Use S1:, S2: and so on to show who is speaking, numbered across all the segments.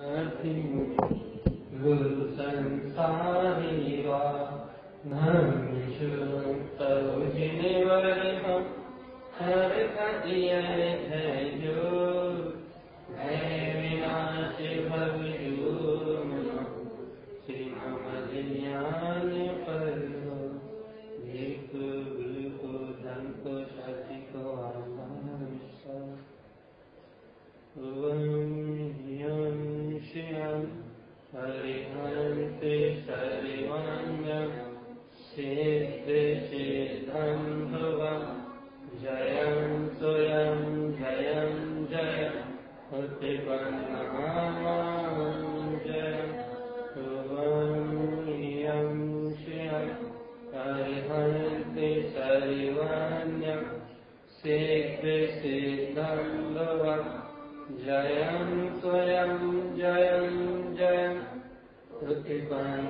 S1: हर है जो। है विनाश भवजू learn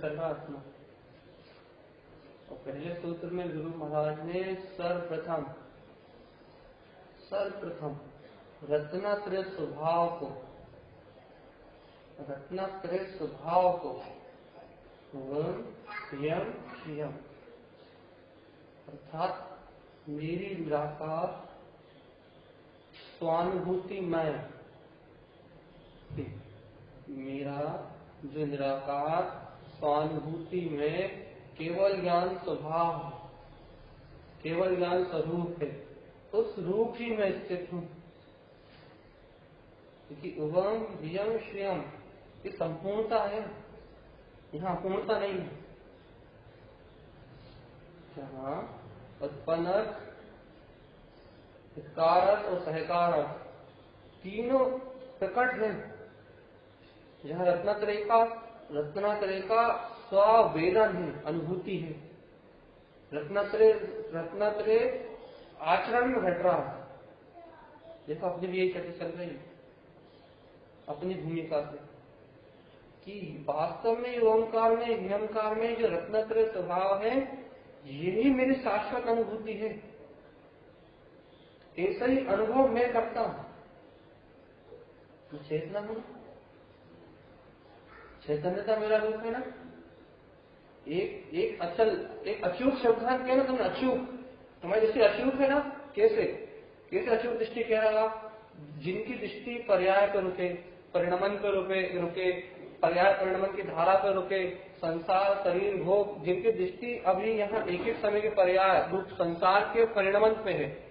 S1: सर्वात्मा। और पहले सूत्र में गुरु महाराज ने सर्वप्रथम सर्वप्रथम रत्नात्रय स्वभाव को, रत्नात्रय स्वभाव को यम यम अर्थात मेरी निराकार स्वानुभूति मैं मेरा जो निराकार स्वानुभूति में केवल ज्ञान स्वभाव केवल ज्ञान स्वरूप है, उस रूप ही में स्थित हूँ। क्योंकि उवम वियम श्रियम ये संपूर्णता है यहाँ पूर्णता नहीं है। जहाँ उत्पन्न कारक और सहकारक तीनों प्रकट है। जहाँ रत्नात्रय का रत्नात्रय का स्ववेदन है, अनुभूति है। रत्नात्रय रत्नात्रय आचरण में घट रहा है। देखो, अपनी भी यही चल रही अपनी भूमिका से। कि वास्तव में ओंकार में, नियमकार में जो रत्नात्रय स्वभाव है यही मेरी शाश्वत अनुभूति है। ऐसा ही अनुभव मैं करता हूँ। चेतना हूँ चैतन्यता मेरा रूप, है ना? एक एक अचल, एक अचूक शब्द है ना तुमने अचूक। तुम्हारी दृष्टि अचूक है ना? कैसे? कैसे अचूक दृष्टि कह रहा जिनकी दृष्टि पर्याय पर रुके परिणमन पर रुके रुके पर्याय, परिणमन की धारा पर रुके संसार, शरीर, भोग, जिनकी दृष्टि अभी यहाँ एक एक समय के पर्याय, रूप संसार के परिणमन पे है।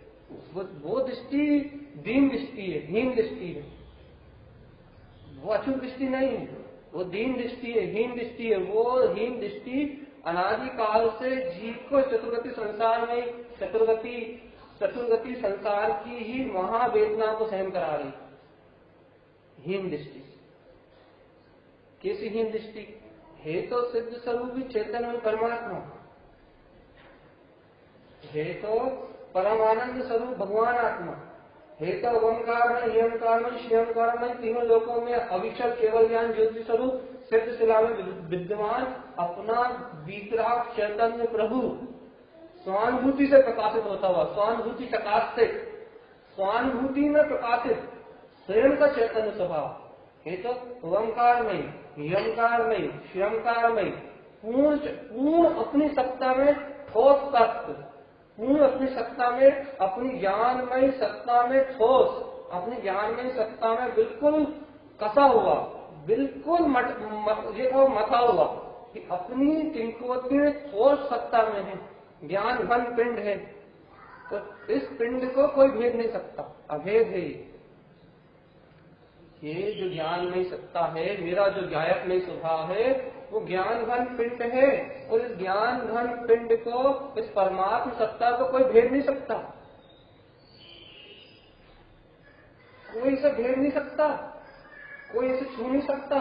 S1: वो वो दृष्टि दीन दृष्टि है, हीन दृष्टि है। वो अचूक दृष्टि नहीं है। वो दीन दृष्टि है, हीन दृष्टि है, वो हीन दृष्टि अनादि काल से जीव को चतुर्गति संसार में चतुर्गति चतुर्गति संसार की ही महावेदना को सहन करा रही। हीन दृष्टि। कैसी हीन दृष्टि? हे तो सिद्ध स्वरूप चेतन में परमात्मा। हे तो परमानंद स्वरूप भगवान आत्मा। हे तो ओंकार में यमकार में श्रियंकार में तीनों लोकों में अविक्षर केवल ज्ञान, ज्योति स्वरूप सिद्ध शिला में विद्यमान, अपना विग्राह चैतन्य प्रभु। स्वानुभूति से प्रकाशित होता हुआ, स्वानुभूति प्रकाश से स्वानुभूति में प्रकाशित, स्वयं का चैतन्य स्वभाव। ये तो ओंकार में यमकार में श्यमकार में पूर्ण पूर्ण अपनी सत्ता में ठोस तत्व। पूर्ण अपनी सत्ता में अपनी ज्ञानमय सत्ता में ठोस अपनी ज्ञानमय सत्ता में बिल्कुल कसा हुआ बिल्कुल मट, मट, ये तो मथा हुआ कि अपनी तिंकोती ठोस सत्ता में है ज्ञान घन पिंड है। तो इस पिंड को कोई भेद नहीं सकता अभेद है ये। जो ज्ञान में सत्ता है मेरा जो गायक में स्वभाव है वो ज्ञान घन पिंड है, और इस ज्ञान घन पिंड को, इस परमात्म सत्ता को कोई भेद नहीं सकता। कोई इसे भेद नहीं सकता, कोई इसे छू नहीं सकता,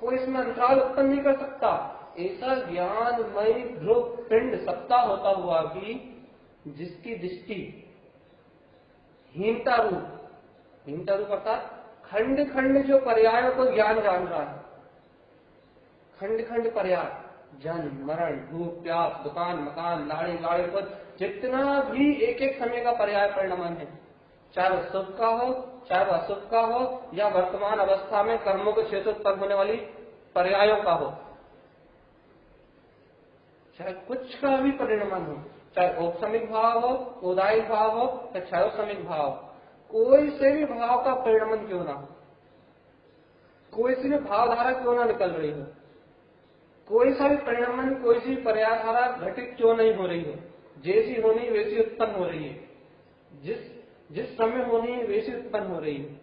S1: कोई इसमें अंतराल उत्पन्न नहीं कर सकता। ऐसा ज्ञानमय ध्रुव पिंड सत्ता होता हुआ भी, जिसकी दृष्टि हीनता रूप हीनता रूप अर्थात खंड खंड जो पर्याय को ज्ञान जान रहा है। खंड खंड पर्याय। जन, मरण, भूख, प्यास, दुकान, मकान, लाड़ी लाड़ी पर जितना भी एक एक समय का पर्याय परिणाम है। चाहे वह सुख का हो, चाहे वह अशुभ का हो, या वर्तमान अवस्था में कर्मों के क्षेत्र उत्पन्न होने वाली पर्यायों का हो। चाहे कुछ का भी परिणाम हो, चाहे औपसमिक भाव हो उदायिक भाव हो, या क्षयोसमिक भाव, कोई से भी भाव का परिणाम क्यों ना हो? कोई से भी भावधारा क्यों ना निकल रही हो? कोई सा भी परिणमन कोई सी पर्याधारा घटित क्यों नहीं हो रही हो? जैसी होनी वैसी उत्पन्न हो रही है। जिस जिस समय होनी वैसी उत्पन्न हो रही है।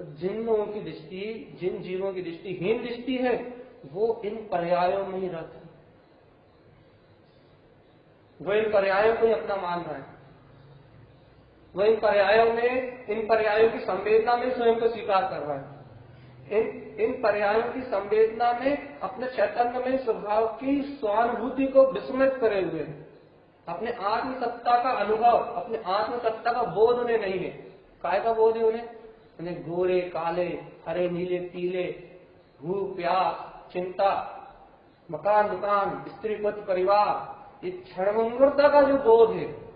S1: जिन लोगों की दृष्टि, जिन जीवों की दृष्टि हीन दृष्टि है, वो इन पर्यायों में ही रहते वो इन पर्यायों को ही अपना मान रहा है। वो इन पर्यायों में, इन पर्यायों की संवेदना में स्वयं को स्वीकार कर रहा है। इन इन पर्यायों की संवेदना में, अपने चैतन्य में, स्वभाव की स्वानुभूति को विस्मृत करे हुए। अपने आत्म सत्ता का अनुभव, अपने आत्म सत्ता का बोध उन्हें नहीं है। काय का बोध है उन्हें? उन्हें गोरे, काले, हरे, नीले, पीले, भूख, प्यास, चिंता, मकान, दुकान, स्त्री पति परिवार, ये क्षणभंगुरता का जो बोध है,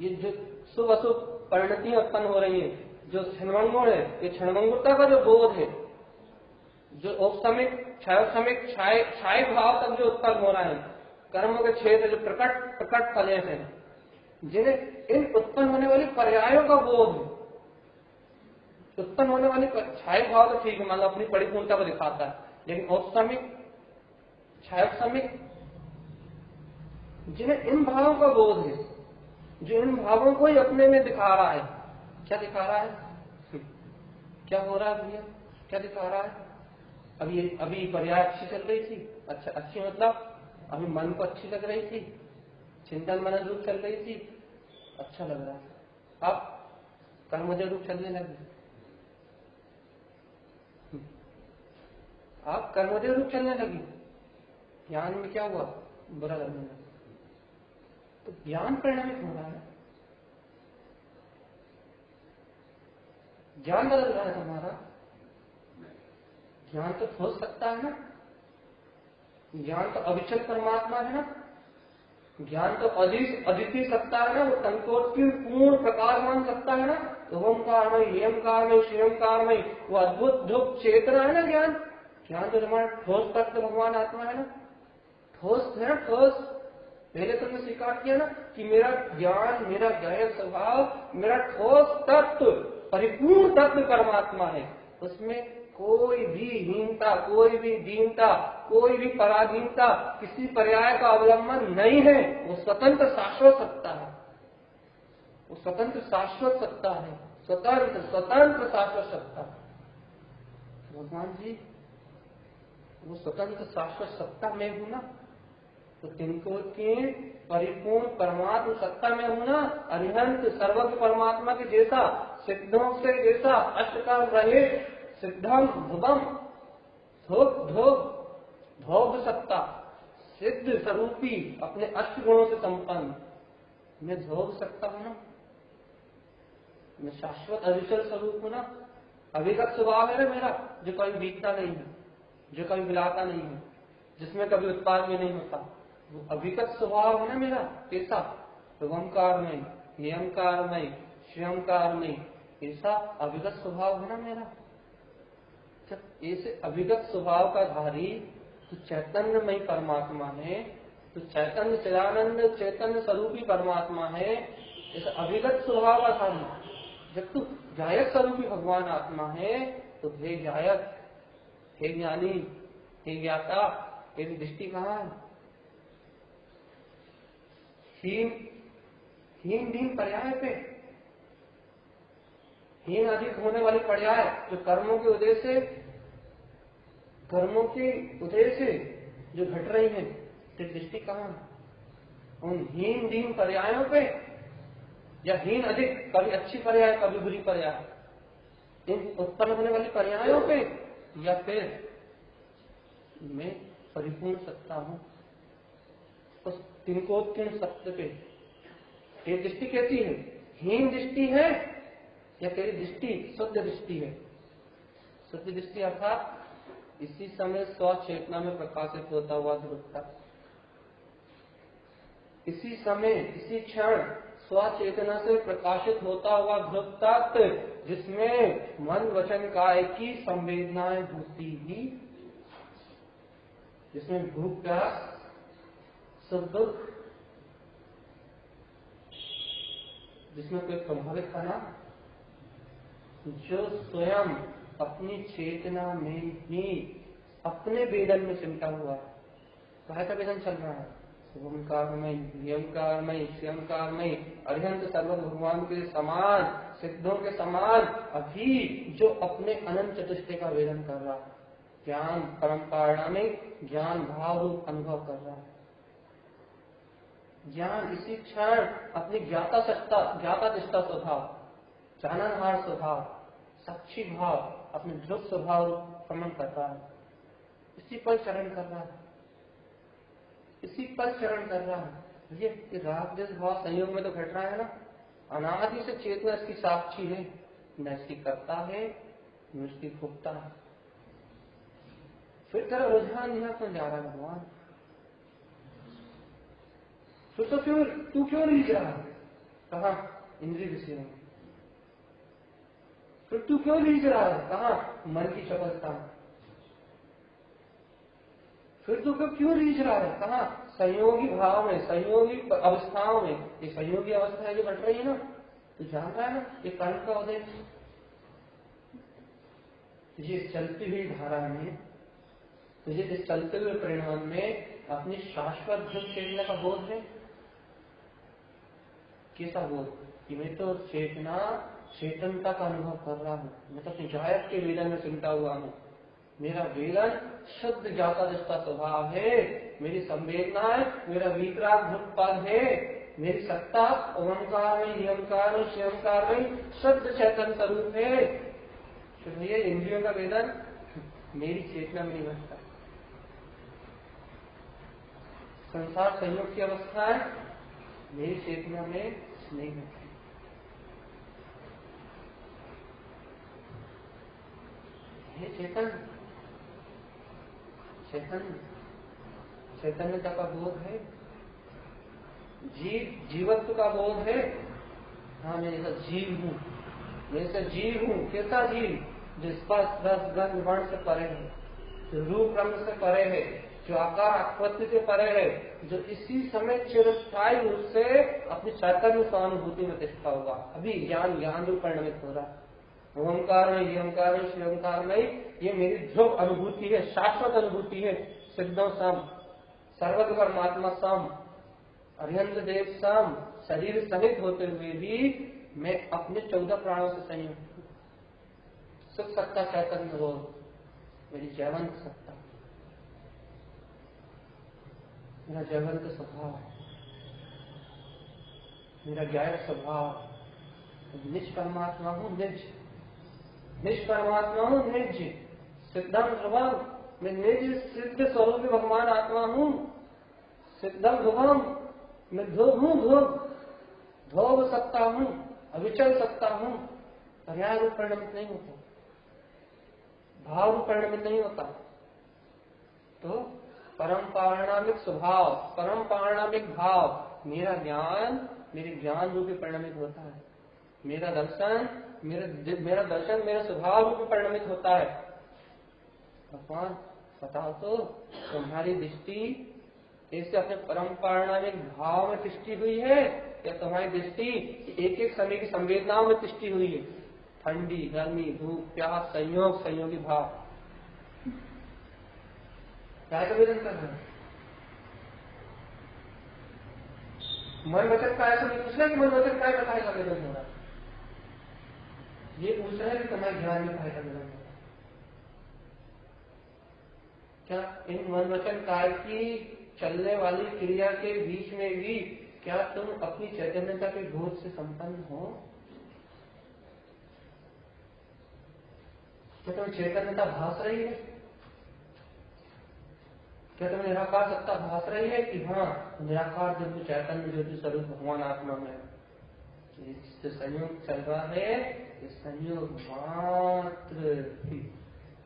S1: ये जो शुभ अशुभ परिणति उत्पन्न हो रही है जो क्षणभंगुर है, ये क्षणभंगुरता का जो बोध है, जो औपसमिक क्षयोसमिक छाय भाव तक जो उत्पन्न हो रहा है, कर्म के क्षेत्र जो प्रकट प्रकट फले हैं, जिन्हें, इन उत्पन्न होने वाली पर्यायों का बोध है। उत्पन्न होने वाली छाय भाव तो ठीक है, मान लो अपनी परिपूर्णता को दिखाता है, लेकिन औपसमिक, छायोसमिक, जिन्हें इन भावों का बोध है, जो इन भावों को ही अपने में दिखा रहा है क्या दिखा रहा है? क्या हो रहा है भैया? क्या दिखा रहा है? अभी अभी पर्याय अच्छी चल रही थी। अच्छा अच्छी मतलब? अभी मन को अच्छी लग रही थी? चिंतन मन रूप चल रही थी? अच्छा लग रहा है। अब कर्मजय रूप चलने लगे। आप कर्मजय रूप चलने लगी। ज्ञान में क्या हुआ? बुरा लगने लगा। तो ज्ञान परिणामित हो रहा है। ज्ञान बदल रहा है तुम्हारा? ज्ञान तो हो सकता है ना? ज्ञान तो अविचल परमात्मा है ना? ज्ञान तो अधिक अदिति सत्ता है ना? वो संकोच की पूर्ण प्रकाशमान सकता है ना? ओमकार में यमकार में शिवमकार में वो अद्भुत जो चेतना है ना ज्ञान? ज्ञान तो तुम्हारा ठोस तत्व भगवान आत्मा है ना? ठोस है ना, ठोस? पहले तुमने तो स्वीकार किया ना कि मेरा ज्ञान, मेरा गहर स्वभाव, मेरा ठोस तत्व परिपूर्ण तत्व परमात्मा है, उसमें कोई भी हीनता, कोई भी दीनता, कोई भी पराधीनता, किसी पर्याय का अवलंबन नहीं है, वो स्वतंत्र शाश्वत सत्ता है। वो स्वतंत्र शाश्वत सत्ता है, स्वतंत्र स्वतंत्र शाश्वत सत्ता। भगवान जी, वो स्वतंत्र शाश्वत सत्ता में हूँ ना तो तिनको के परिपूर्ण परमात्म सत्ता में हूँ ना, अरिहंत सर्वज्ञ परमात्मा के जैसा सिद्धों से जैसा अष्टकाल रहे, सिद्धम ध्रुवम धोक धोक भोग सत्ता, सिद्ध स्वरूपी अपने अष्ट गुणों से संपन्न। मैं भोग सकता हूँ ना। मैं शाश्वत अविचल स्वरूप हूँ ना। अभिगत स्वभाव है ना मेरा, जो कभी बीतता नहीं है, जो कभी मिलाता नहीं है, जिसमें कभी उत्पाद भी नहीं होता। वो अभिगत स्वभाव है ना मेरा कैसा ओमकार नहीं नियमकार नहीं स्वयंकार नहीं, ऐसा अभिगत स्वभाव है ना मेरा? जब ऐसे अभिगत स्वभाव का धारी तो चैतन्यमय परमात्मा है तो चैतन्य चिदानंद चैतन्य स्वरूपी परमात्मा है, ऐसा अभिगत स्वभाव का धारी। जब तू गायक स्वरूपी भगवान आत्मा है तो हे गायक, हे ज्ञानी, हे ज्ञाता तेरी दृष्टि कहाँ है हीन हीन पर्याय पे हीन अधिक होने वाली पर्याय जो कर्मों के से, कर्मों के से जो घट रही है तेरी दृष्टि कहाँ उन हीन दीन पर्यायों पे, या हीन अधिक, कभी अच्छी पर्याय, कभी बुरी पर्याय? इन उत्पन्न होने वाली पर्यायों पे, या फिर मैं परिपूर्ण सत्ता हूँ? उस तिनकोत्तीर्ण सत्य पे। तेरी दृष्टि कैसी है, हीन दृष्टि है या तेरी दृष्टि, शुद्ध दृष्टि है। शुद्ध दृष्टि अर्थात इसी समय स्वचेतना में प्रकाशित होता हुआ ध्रुवता। इसी समय, इसी क्षण स्वचेतना से प्रकाशित होता हुआ ध्रुव तत्व जिसमें मन वचन काय की संवेदनाएँ होती ही, जिसमें भूख, प्यास, सुख जिसमें कोई प्रभावित करना जो स्वयं अपनी चेतना में ही अपने वेदन में चिमटा हुआ है कहा का वेदन चल रहा है? अरिहंत सर्व भगवान के समान, सिद्धों के समान, अभी जो अपने अनंत चतुष्ट का वेदन कर रहा है। ज्ञान परंपरा में ज्ञान भाव रूप अनुभव कर रहा है। ज्ञान इसी क्षण अपनी ज्ञाता सत्ता, ज्ञाता दिष्टा स्वभाव जाननहार स्वभाव साक्षी भाव, अपने ध्रुव स्वभाव प्रमण कर रहा है। इसी पर चरण कर रहा है। इसी पर चरण कर रहा है। ये राग जिस भाव संयोग में तो घट रहा है ना। अनादि से चेतना इसकी साक्षी है। न इसकी करता है, न इसकी भुगता है। फिर तेरा रुझान यहाँ क्यों जा रहा है भगवान। फिर तो क्यों तू क्यों नहीं जा रहा? कहा, इंद्रिय विषय में। फिर तू क्यों नहीं रहा है? कहा? मन की चपलता फिर तू क्यों रीझ रहा है? कहा? संयोगी भाव में, संयोगी अवस्थाओं में। ये संयोगी अवस्था जो घट रही है ना? तो जानता है ना? ये कर्म का उदय ये चलती हुई धारा में, तुझे इस चलते हुए परिणाम में अपनी शाश्वत धन चेतना का बोध है, कैसा बोध? कि मैं तो चेतना चेतनता का अनुभव कर रहा हूँ। मैं तो जायत के वेदन में सुनता हुआ हूँ। मेरा वेदन शुद्ध जाता जिसका स्वभाव है, मेरी संवेदना है, मेरा वितराग पद है, मेरी सत्ता ओंकार में नियमकार में स्वयंकार में शुद्ध चैतन स्वरूप है। तो भैया इंद्रियों का वेदन मेरी चेतना में नहीं बनता संसार संयोग की अवस्था है, मेरी चेतना में नहीं बनती हे चेतन। चैतन्य चैतन्यता का बोध है? जीव जीवत्व का बोध है। हाँ मैं जैसा जीव हूँ। मैं जैसा जीव हूँ, कैसा जीव? जो स्पर्श, रस, गंध, वर्ण से परे है। जो रूप, रंग से परे है। जो आकार आकृति से परे है। जो इसी समय चिरस्थायी रूप से अपनी चैतन्य स्वानुभूति में तिष्ठा होगा अभी ज्ञान ज्ञान रूप परिणमित हो रहा है। ओंकार यमकार में शिवंकार में ये मेरी ध्रुव अनुभूति है, शाश्वत अनुभूति है। सिद्धों सम सर्वत परमात्मा सम अरिहंत देव सम, शरीर सहित होते हुए भी मैं अपने चौदह प्राणों से संयुक्त सुख सत्ता चैतन्य हो? मेरी जयवंत सत्ता। मेरा जयवंत स्वभाव मेरा ज्ञान स्वभाव निज परमात्मा हूँ, निज। निज परमात्मा हूँ, निज सिद्धम ध्रुवम। मैं निज सिद्ध स्वरूप भगवान आत्मा हूँ। सिद्धम ध्रुवम। मैं ध्रुव हूँ, ध्रुव। ध्रुव सकता हूँ, अविचल सकता हूँ। पर्याय रूप परिणमित नहीं होता। भाव रूप परिणमित नहीं होता। तो परम पारणामिक स्वभाव, परम पारणामिक भाव, मेरा ज्ञान, मेरे ज्ञान रूपी परिणमित होता है। मेरा दर्शन मेरा मेरा दर्शन, मेरे स्वभाव रूप परिणमित होता है। भगवान बताओ तो तुम्हारी दृष्टि, इससे अपने परम में भाव में तिष्टि हुई है, या तुम्हारी दृष्टि एक एक समय की संवेदनाओं में तिष्टि हुई है? ठंडी, गर्मी, धूप, प्यास, संयोग, संयोगी भाव। क्या संवेदन कर रहे मन वचन का ऐसा नहीं पूछ रहा कि मन वचन का बताएगा वेदन हो रहे हैं कि तुम्हारे ज्ञान में फ़ायदा मिला क्या? इन मन वचन काय की चलने वाली क्रिया के बीच में भी क्या तुम अपनी चैतन्यता के बोध से संपन्न हो? क्या तुम्हें चैतन्यता भास रही है? क्या तुम्हें निराकार सत्ता भास रही है कि हाँ निराकार जो चैतन्य, जो स्वरूप भगवान आत्मा में संयोग चल रहा है ये संयोग मात्र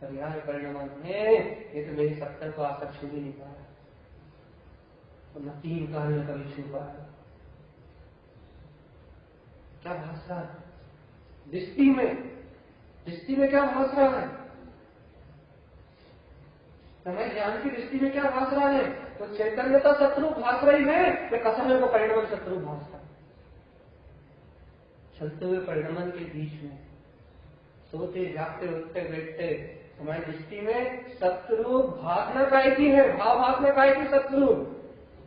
S1: पर्याय परिणाम है ये तो मेरी सत्तर को आकर छू भी नहीं पाया न तीन कार्य कभी छू पाया क्या भाष रहा है? दृष्टि में दृष्टि में क्या भाष रहा है? समय ज्ञान की दृष्टि में क्या भाष रहा है? तो चैतन्यता शत्रु भाष रही है या कसम को परिणाम शत्रु भाष रहा चलते हुए परिणाम के बीच में सोते, जागते, उठते, बैठते हमारी दृष्टि में शत्रु भावना काय की है भाव भावना काय की शत्रु।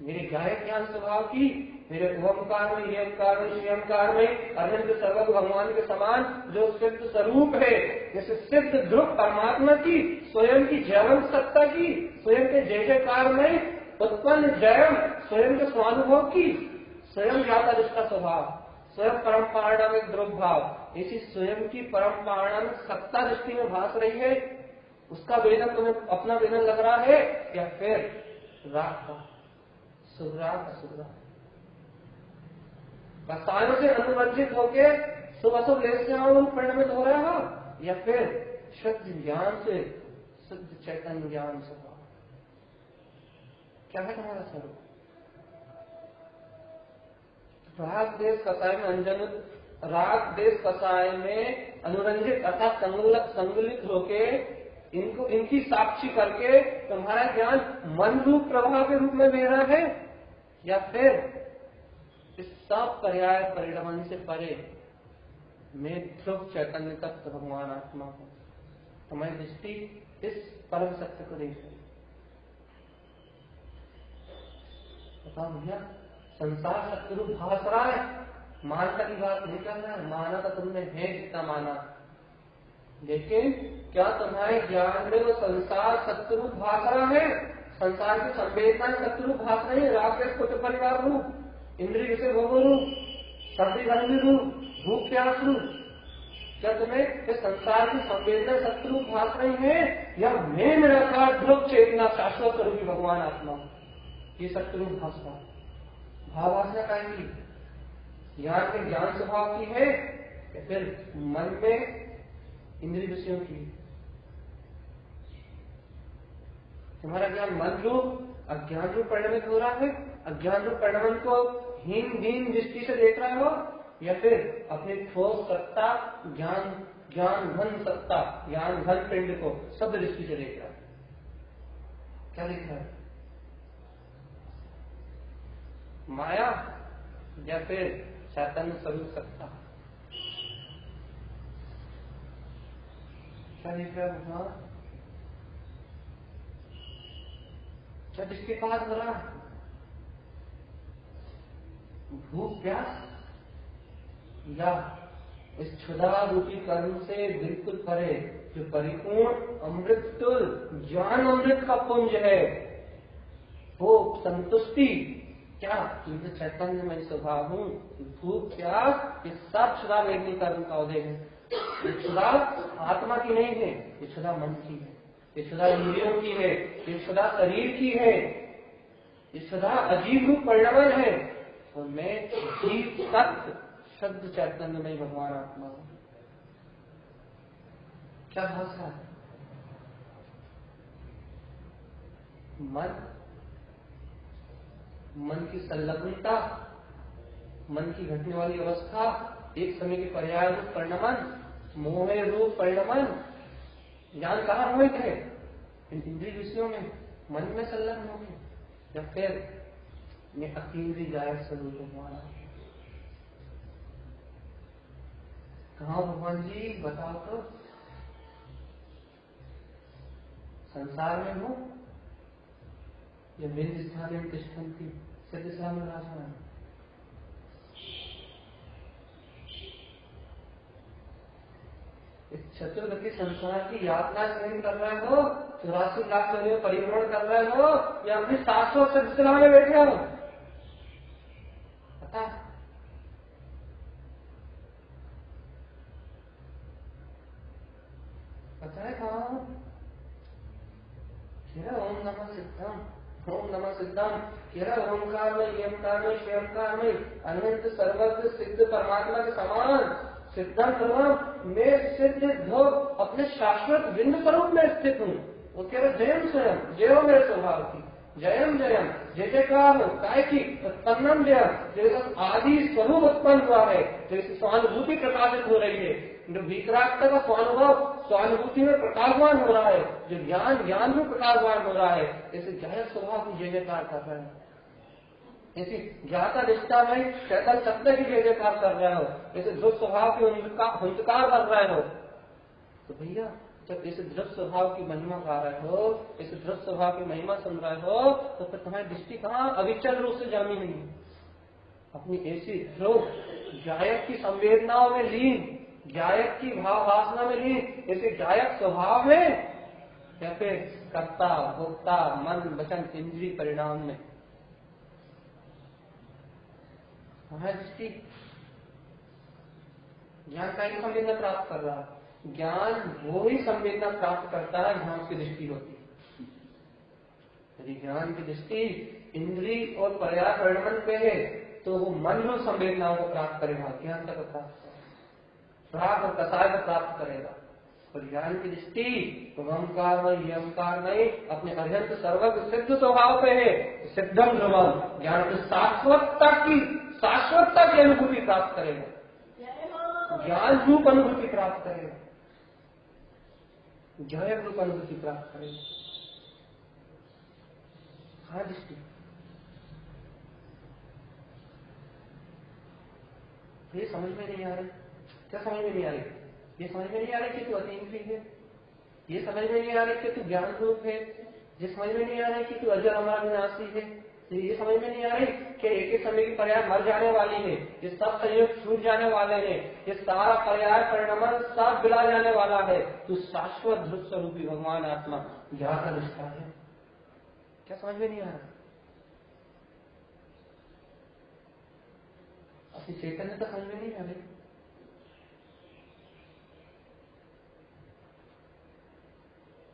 S1: मेरे गायक ज्ञान स्वभाव की, मेरे ओमकार में यमकार में श्रीमकार में, अनंत सर्वत भगवान के समान जो सिद्ध स्वरूप है, जैसे सिद्ध ध्रुव परमात्मा की, स्वयं की जयवंत सत्ता की, स्वयं के जय जयकार में उत्पन्न जयम, स्वयं के स्वानुभव की, स्वयं जाता जिसका स्वभाव। स्वयं परम पारणामिक ध्रुव भाव इसी स्वयं की परम पारणामिक सत्ता दृष्टि में भास रही है। उसका वेदन तुम्हें अपना वेदन लग रहा है या फिर राग का? सुभराग असुभराग रसायनों से अनुबंधित होके शुभ अशुभ लेन परिणमित हो रहा हो, या फिर शुद्ध ज्ञान से, शुद्ध चैतन्य ज्ञान से। क्या है तुम्हारा स्वरूप? राग देश कसाय में अंजन, राग देश कसाय में अनुरंजित अर्थात संगुलित होके इनको, इनकी साक्षी करके तुम्हारा ज्ञान मन रूप प्रभाव के रूप में मेरा है? या फिर इस सब पर्याय परिणमन से परे मैं ध्रुव चैतन्य तत्व भगवान आत्मा हूँ। तुम्हारी दृष्टि इस परम सत्य को देख बताओ भैया संसार शत्रु भाष रहा है। मानता की बात नहीं कर रहा है, माना तो तुमने है जितना माना। लेकिन क्या तुम्हारे ज्ञान में वो संसार शत्रु भाष रहा है? संसार की संवेदना शत्रु भाष नहीं राग कुछ परिवार रूप, इंद्रिय से भोग रूप सर्दी रूप, भूख प्यास रूप। क्या तुम्हें इस संसार की संवेदना शत्रु भाष रही है? या मैं निराकार ध्रुव चेतना शाश्वत करूँगी भगवान आत्मा। ये शत्रु भाषा भावासना कहेंगी ज्ञान के ज्ञान स्वभाव की है या फिर मन में इंद्रिय विषयों की तुम्हारा ज्ञान मन रूप अज्ञान रूप परिणमित हो रहा है। अज्ञान रूप परिणमन को हीन, दीन, दृष्टि से देख रहे हो या फिर अपने ठोस सत्ता, ज्ञान ज्ञान घन सत्ता, ज्ञान घन पिंड को सब दृष्टि से देख रहा है? क्या देख रहा है? माया या फिर चैतन्य स्वरूप सत्ता? भगवान जब इसके पास रहा भूख प्यास या इस क्षुदा रूपी कर्म से बिल्कुल परे, जो परिपूर्ण अमृत, ज्ञान अमृत का पुंज है, वो संतुष्टि क्या? मैं तो चैतन्य में स्वभाव हूँ। भूख प्यास ये सब क्षुदा लेने कर्म का उदय है। क्षुदा आत्मा की नहीं है, ये क्षुदा मन की है। ये क्षुदा इंद्रियों की है, ये क्षुदा शरीर की है। ये क्षुदा अजीब रूप परिणाम है। और मैं जीव सत्य, शब्द चैतन्य में भगवान आत्मा हूँ। क्या भाषा है? मन मन की संलग्नता, मन की घटने वाली अवस्था, एक समय के पर्याय रूप परिणमन, मोह रूप परिणमन। ज्ञान कहाँ हुए थे? इंद्रिय विषयों में, मन में संलग्न हो गए। जब फिर अकेंद्रीय गायक स्वरूप हमारा कहा भगवान जी, बताओ तो संसार में हो या बिंद स्थान तिष्ठन की चतुर्गति संसार की यात्रा सहन कर रहे हो चौरासी लाख परिभ्रमण कर रहे हो या अपनी सात सौ सिद्ध में बैठे हो पता? पता है कहा? ओम नमः सिद्धम, ओम नमः सिद्धम। केरा ओमकार में यमकार में श्यमकार में, अनंत सर्वत्र सिद्ध परमात्मा के समान, सिद्धांत सर्वम, मैं सिद्ध धो अपने शाश्वत बिंद स्वरूप में स्थित हूँ। वो कह रहे जयम स्वयं, जयो मेरे स्वभाव की। जयम जयम, जय जयकार काय की? उत्पन्नम जयम। जैसे आदि स्वरूप उत्पन्न हुआ है जैसे स्वानुभूति प्रकाशित हो रही है। जो विकरागता का स्वानुभव, स्वानुभूति में प्रकाशवान हो रहा है। जो ज्ञान ज्ञान में प्रकाशवान हो रहा है ऐसे जय स्वभाव की जय जयकार कर रहे हैं। ऐसी ज्ञाता निष्ठा में चैतन सत्य की जय जयकार कर रहे हो। ऐसे जो स्वभाव की हुंकार कर रहे हो। तो भैया, जब इस दृढ़ स्वभाव की महिमा गा रहे हो, इस दृढ़ स्वभाव की महिमा सुन रहे हो तो फिर तुम्हारी दृष्टि कहाँ अविचल रूप से जामी नहीं अपनी ऐसी ध्रुव, गायक की संवेदनाओं में लीन, गायक की भाव वासना में लीन, ऐसे गायक स्वभाव में, या फिर कर्ता, भोक्ता, मन, वचन इंद्री परिणाम में। दृष्टि ज्ञान का ही संवेदना प्राप्त कर रहा ज्ञान वो ही संवेदना प्राप्त करता है, जहाँ उसकी दृष्टि होती है। यदि ज्ञान की दृष्टि इंद्री और पर्याय परिणमन पे है तो वो मन में संवेदनाओं को प्राप्त करेगा, ज्ञान तक प्राप्त प्राप्त और कसाय को प्राप्त करेगा। और ज्ञान की दृष्टि ओंकार नहीं यमकार नहीं अपने अध्यंत सर्वक सिद्ध स्वभाव पे है। सिद्धम ध्रुवम ज्ञान की शाश्वतता की शाश्वतता की अनुभूति प्राप्त करेगा ज्ञान रूप अनुभूति प्राप्त करेगा जय रूप अनुभूति प्राप्त करेंगे हाँ दृष्टि। ये समझ में नहीं आ रही। क्या समझ में नहीं आ रही? ये समझ में नहीं आ रही कि तू अतीन्द्रिय है? ये समझ में नहीं आ रही कि तू ज्ञान रूप है? ये समझ में नहीं आ रही कि तू अजर अमर विनाशी है? ये समझ में नहीं आ रही कि एक ही समय की पर्याय मर जाने वाली है, ये सब संयोग छूट जाने वाले हैं, ये सारा पर्याय परिणाम सब बिला जाने वाला है। तो शाश्वत ध्रुव स्वरूपी भगवान आत्मा यहाँ का रिश्ता है। क्या समझ में नहीं आ रहा? अभी चैतन्य तो समझ में नहीं आ रही।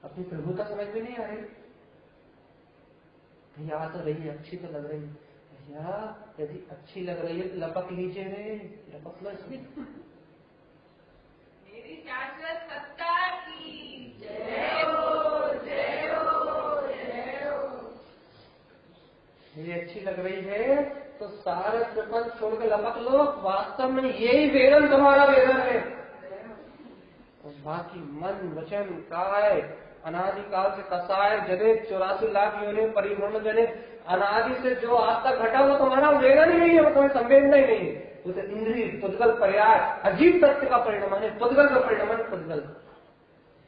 S1: अपनी प्रभुता समझ में नहीं आ रही। भैया तो रही अच्छी तो लग रही भैया यदि अच्छी लग रही है तो लपक लीजिए रे लपक लो इसमें
S2: मेरी शाश्वत सत्ता की। जय हो जय हो जय हो
S1: ये अच्छी लग रही है तो सारे प्रपंच छोड़ के लपक लो। वास्तव में यही वेदन तुम्हारा वेदन है। और बाकी मन वचन काय अनादिकाल से कसाय जनित चौरासी लाख योनि परिभ्रमण जनित अनादि से जो आज तक घटा वो तुम्हारा वेदन ही नहीं है, वो तुम्हें संवेदना ही नहीं है। उसे इंद्रिय, पुद्गल, पर्याय, अजीब तथ्य का परिणाम है। पुद्गल का परिणाम पुद्गल।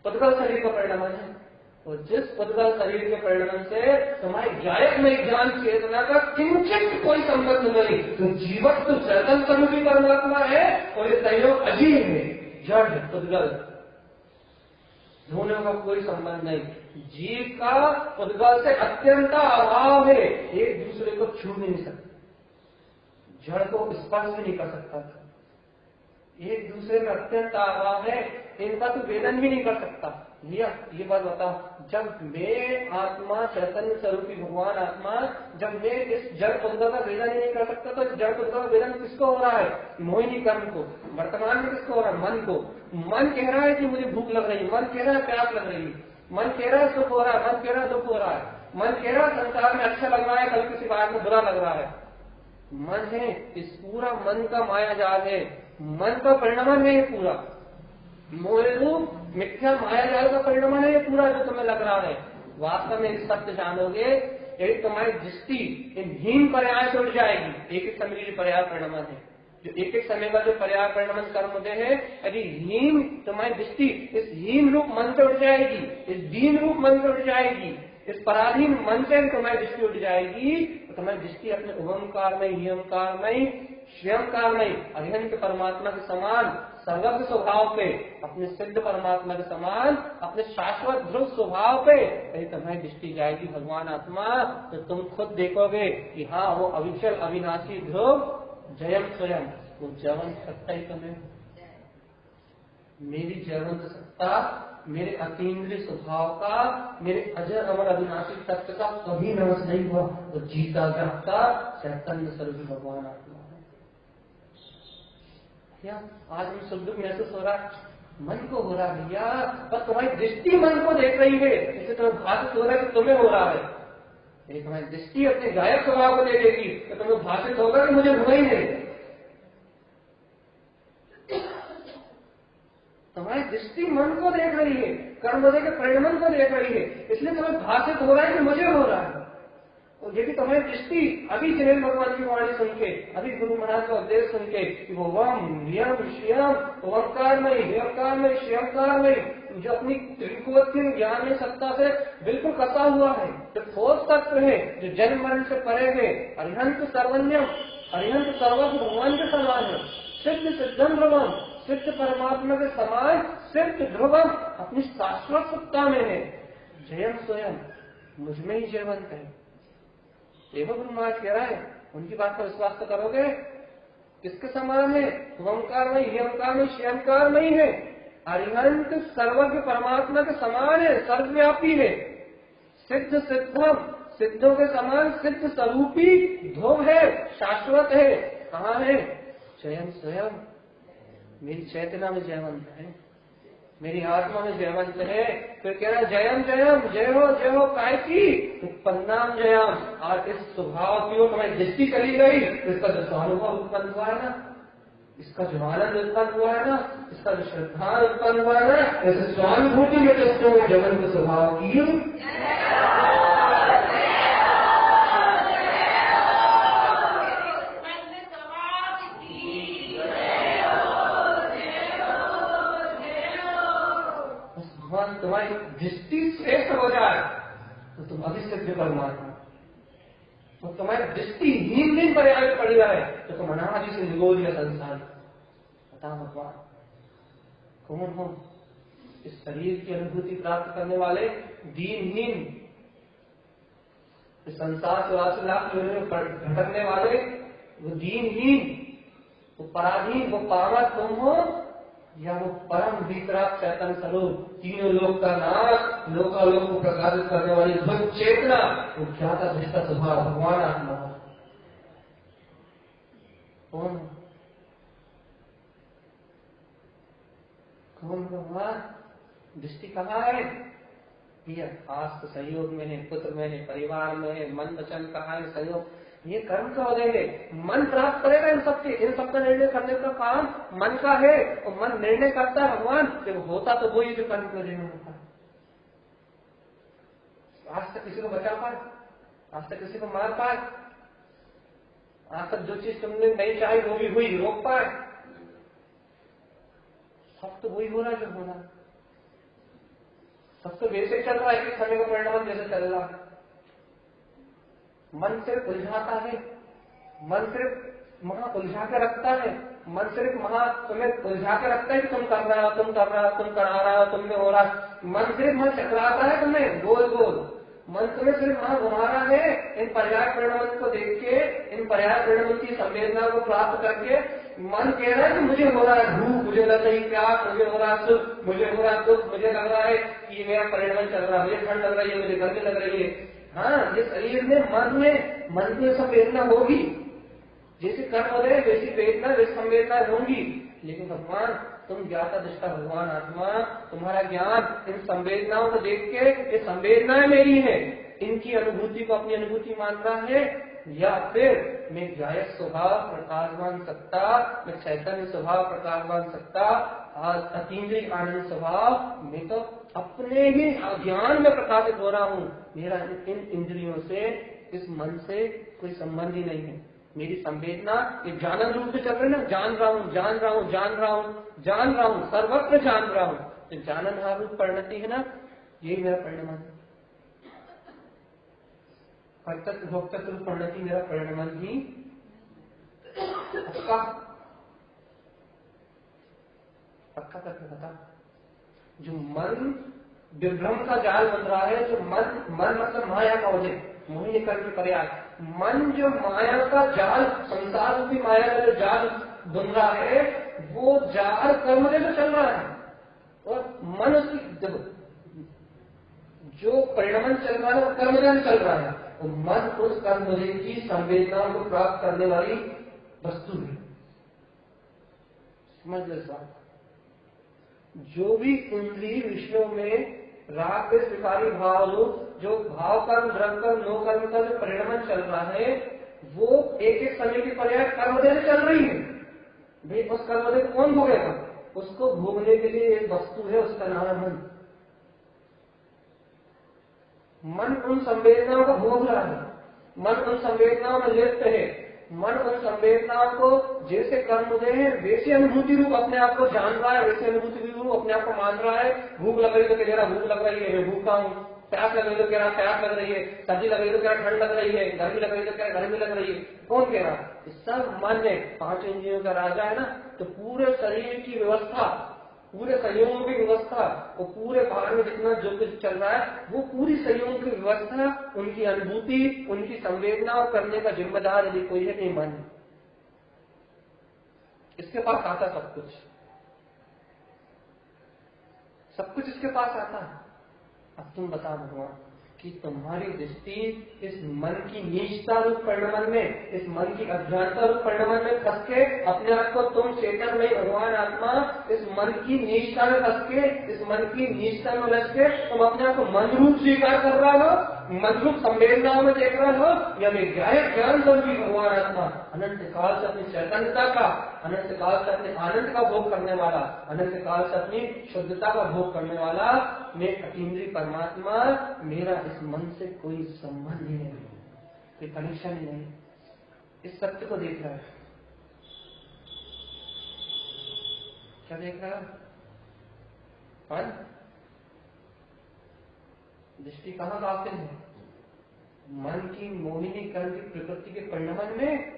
S1: पुद्गल शरीर का परिणाम है। और जिस पुद्गल शरीर के परिणाम से तुम्हारी गायक में ज्ञान चेतना का किंचित कोई संबंध नहीं। तो जीवन तो चैतन समुखी परमात्मा है और ये सहयोग अजीब है। जड़ पुद्गल। दोनों का कोई संबंध नहीं। जीव का उद्गल से अत्यंत अभाव है। एक दूसरे को छू नहीं सकता। जड़ को स्पर्श भी नहीं कर सकता था। एक दूसरे का अत्यंत अभाव है। इनका तो वेदन भी नहीं कर सकता। ये बात बताओ। जब मैं आत्मा चैतन्य स्वरूपी भगवान आत्मा, जब मैं इस जड़ पुद्गल का वेदन नहीं कर सकता तो जड़ पुद्गल का वेदन किसको हो रहा है? मोहिनी कर्म को। वर्तमान में किसको हो रहा है? मन को। मन कह रहा है कि मुझे भूख लग रही है। मन कह रहा है प्यास लग रही है। मन कह रहा है सुख हो रहा है। मन कह रहा है दुख हो रहा है। मन कह रहा है संसार में अच्छा लग रहा है, कल किसी बात में बुरा लग रहा है। मन है, इस पूरा मन का माया जाल है। मन का परिणाम है पूरा। मोह मिथ्या माया जाल का परिणाम है, ये पूरा जो तुम्हें लग रहा है। वास्तव में इस सत्य जानोगे, यदि तुम्हारी दृष्टि इन हीन पर्याय से उठ जाएगी, एक एक समय की पर्याय परिणाम है। जो एक एक समय का जो पर्याय परिणाम कर्म होते हैं, यदि हीन तुम्हारी दृष्टि इस हीन रूप मन से उठ जाएगी, इस दीन रूप मन से उठ जाएगी, इस पराधीन मन से तुम्हारी दृष्टि उठ जाएगी तो तुम्हारी दृष्टि अपने उमकार में हिमकार में स्वयंकार में अरिहंत परमात्मा के समान सर्वज्ञ स्वभाव पे, अपने सिद्ध परमात्मा के समान, अपने शाश्वत ध्रुव स्वभाव पे यदि तुम्हारी दृष्टि जाएगी, भगवान आत्मा तो तुम खुद देखोगे कि हाँ वो अविचल, अविनाशी ध्रुव जयम स्वयं। वो जयवंत सत्ता ही तुम्हें। मेरी जयवंत सत्ता, मेरे अतीन्द्रिय स्वभाव का, मेरे अजर, अमर, अविनाशी तत्व का कभी नमस नहीं हुआ। तो जीता जागता चैतन्य सर्व भगवान आत्मा। क्या? आज हम सुख महसूस हो रहा है। मन को हो रहा है भैया, पर तुम्हारी दृष्टि मन को देख रही है। इससे तुम्हें भाषित हो रहा है तुम्हें हो रहा है। यदि तुम्हारी दृष्टि अपने गायक स्वभाव को देखेगी तो तुम्हें भाषित होगा कि मुझे हुआ ही नहीं। तुम्हारी दृष्टि मन को देख रही है, कर्म के परिणाम को देख रही है। इसलिए तुम्हें भाषित हो रहा है कि मुझे हो रहा है। और यदि तुम्हारी दृष्टि अभी जिनेन्द्र भगवान की वाणी सुन के, अभी गुरु महाराज का उपदेश सुन के कि वो वम नियम श्यम ओंकार में हिमकार में श्यमकार में जो अपनी त्रिकोण ज्ञान में सत्ता से बिल्कुल कसा हुआ है, जो ठोस तत्व है, जो जन्म मरण से परे है, अरिहंत सर्वन्यम, अरिहंत सर्वस्व भगवान के समान है। सिद्ध सिद्धम भगवान, सिद्ध परमात्मा के समान, सिद्ध ध्रुवम अपनी शाश्वत सत्ता में है। जयम स्वयं, मुझमें ही जयवंत है। एवं महाराज कह रहा है, उनकी बात पर विश्वास तो करोगे? किसके समान है? ओंकार में हिमकार नहीं श्यमकार नहीं है। अरिहंत सर्वज्ञ परमात्मा के समान है, सर्वव्यापी है। सिद्ध सिद्धम, सिद्धों के समान सिद्ध स्वरूपी ध्रुव है, शाश्वत है, कहा है? स्वयं स्वयं। मेरी चैतना में जयवंत है। मेरी आत्मा में जयवंत है। फिर कह रहा जयम जयम, जय हो जय हो, काय की? उत्पन्नाम जयम। और इस स्वभाव की ओर तुम्हारी दृष्टि चली गई। तो इसका जो स्वानुभव उत्पन्न हुआ है ना, इसका जो आनंद उत्पन्न हुआ है ना, इसका जो श्रद्धा उत्पन्न हुआ है ना इस स्वानुभूति में जो में जगन स्वभाव की
S2: उत्पन्न समाज की जय हो जय हो जय हो
S1: बस भगवान तुम्हारी दृष्टि श्रेष्ठ हो जाए तो तुम अभिषेक परमात्मा तो तुम्हारी दृष्टि हीन दिन में पड़ी रहे तो तुम अनादि से निगोज है संसार बता भगवान कौन हो? इस शरीर की अनुभूति प्राप्त करने वाले दीनहीन इस संसार चौरासी लाख भटकने वाले, वो दीनहीन वो पराधीन, वो पावक तुम हो? या वो परम वितराग चैतन स्वरूप, तीनों लोक का नाश, लोकालोक को प्रकाशित करने वाली ध्वज चेतना, वो ज्ञाता दृष्टा स्वभाव भगवान आत्मा। कौन कौन भगवान? दृष्टि कहाँ है? ये आस्त सहयोग में है, पुत्र में है, परिवार में है, मन वचन कहा है सहयोग ये कर्म का हो। जाएँगे मन प्राप्त करेगा इन सबके इन सबका निर्णय करने का काम मन का है, और मन निर्णय करता है भगवान। जब होता तो वो वही जो कर्म का निर्णय होता? है आज तक किसी को बचा पाए? आज तक किसी को मार पाए? आज तक जो चीज़ तुमने नहीं चाही, वो भी हुई, रोक पाए? सब तो वही हो रहा है जो हो रहा है। सब तो वैसे चल रहा है कि समय का परिणाम जैसे चल रहा है। मन सिर्फ़ उलझाता है। मन सिर्फ़ महा उलझा के रखता है। मन सिर्फ़ महा तुम्हें उलझा के रखता है कि तुम कर रहा हो, तुम कर रहा हो, तुम करा रहा हो, तुमने हो रहा मन सिर्फ़ मन चकराता है तुम्हें गोल गोल मन तुम्हें सिर्फ़ वहाँ घुमा रहा है। इन पर्याय परिणाम को देख के, इन पर्याय परिणाम की संवेदना को प्राप्त करके मन कह रहा है कि मुझे हो रहा है भूख, मुझे लग रही प्यास, मुझे हो रहा सुख, मुझे हो रहा दुख, मुझे लग रहा है कि मेरा परिणाम चल रहा है, मुझे ठंड लग रही है, मुझे गर्मी लग रही है। हाँ ये शरीर में मन में मन में सब वेदना होगी। जैसे कर्म हो रहे, वैसी वेदना, वैसी संवेदना होंगी। लेकिन भगवान, तुम ज्ञाता दृष्टा, भगवान आत्मा, तुम्हारा ज्ञान, इन संवेदनाओं को देख के, ये संवेदनाएँ मेरी है। इनकी अनुभूति को अपनी अनुभूति मान रहा है। या फिर मैं गायक स्वभाव प्रकाशवान सत्ता, मैं चैतन्य स्वभाव प्रकाशवान सत्ता अतीन्द्रिय आनंद स्वभाव, मैं तो अपने ही ज्ञान में प्रकाशित हो रहा हूँ। मेरा इन इंद्रियों से, इस मन से कोई संबंध ही नहीं है। मेरी संवेदना ये जानन रूप से चल रहे ना, जान रहा हूँ, जान रहा हूँ, जान रहा हूँ, जान रहा हूँ, सर्वत्र जान रहा हूँ। तो जानन हार रूप परिणति है ना, यही मेरा परिणाम है कर्तव्य भोक्तत्व परिणति मेरा परिणाम ही। पक्का करके बता। जो मन विभ्रम का जाल बन रहा है, जो मन मन मतलब माया का वजह मोहिनी कर्म पर्याय मन जो माया का जाल, संसार की माया का जो जाल बन रहा है, वो जाल कर्म से चल रहा है। और मन उसकी जो परिणाम चल रहा है, वो कर्म से चल रहा है। तो मन उस कर्म की संवेदनाओं को प्राप्त करने वाली वस्तु है। समझ लो इस बात जो भी इंद्रिय विषयों में राग के स्वीकारी भाव रूप जो भाव कर्म द्रव कर्म नो कर्म का जो परिणाम चल रहा है, वो एक एक समय की पर्याय कर्मदेह चल रही है। भाई, उस कर्मदेह कौन भोगेगा? उसको भोगने के लिए एक वस्तु है, उसका नाम है मन। मन उन संवेदनाओं को भोग रहा है। मन उन संवेदनाओं में लिप्त है। मन उन संवेदनाओं को जैसे कर्म दे हैं, वैसे अनुभूति रूप अपने आप को जान रहा है, वैसे अनुभूति रूप अपने आप को मान रहा है। भूख लग रही तो कह रहा भूख लग रही है, मैं भूखा हूँ। प्यास लग रही तो कह रहा प्यास लग रही है। सर्दी लग रही तो कह रहा ठंड लग रही है। गर्मी लग रही तो कह रहा गर्मी लग रही है। कौन कह रहा सब मन है। पाँच इंद्रियों का राजा है ना तो पूरे शरीर की व्यवस्था पूरे संयोग की व्यवस्था और पूरे बाहर में जितना जो कुछ चल रहा है, वो पूरी संयोग की व्यवस्था, उनकी अनुभूति, उनकी संवेदना और करने का जिम्मेदार यदि कोई है नहीं मन इसके पास आता सब कुछ। सब कुछ इसके पास आता है। अब तुम बता, भगवान। कि तुम्हारी दृष्टि इस मन की नीचता रूप परिणमन में, इस मन की अज्ञानता रूप परिणमन में फंस के, अपने आप को तुम चेतन में भगवान आत्मा, इस मन की नीचता में फंस के, इस मन की नीचता में लग के तुम अपने आप को मन रूप स्वीकार कर रहा हो। मधुर संवेदनाओं में देख रहा हो या मैं ज्ञान भी भगवान आत्मा, अनंत काल से अपनी चैतन्यता का, अनंत काल से अपने आनंद का भोग करने वाला, अनंत काल से अपनी शुद्धता का भोग करने वाला, मैं अतीन्द्रीय परमात्मा, मेरा इस मन से कोई संबंध ही नहीं, कोई कनेक्शन ही नहीं। इस सत्य को देख रहा है। क्या देख रहा है? दृष्टि कहाँ लाते हैं? मन की मोहिनी कर्म की प्रकृति के परिणमन में?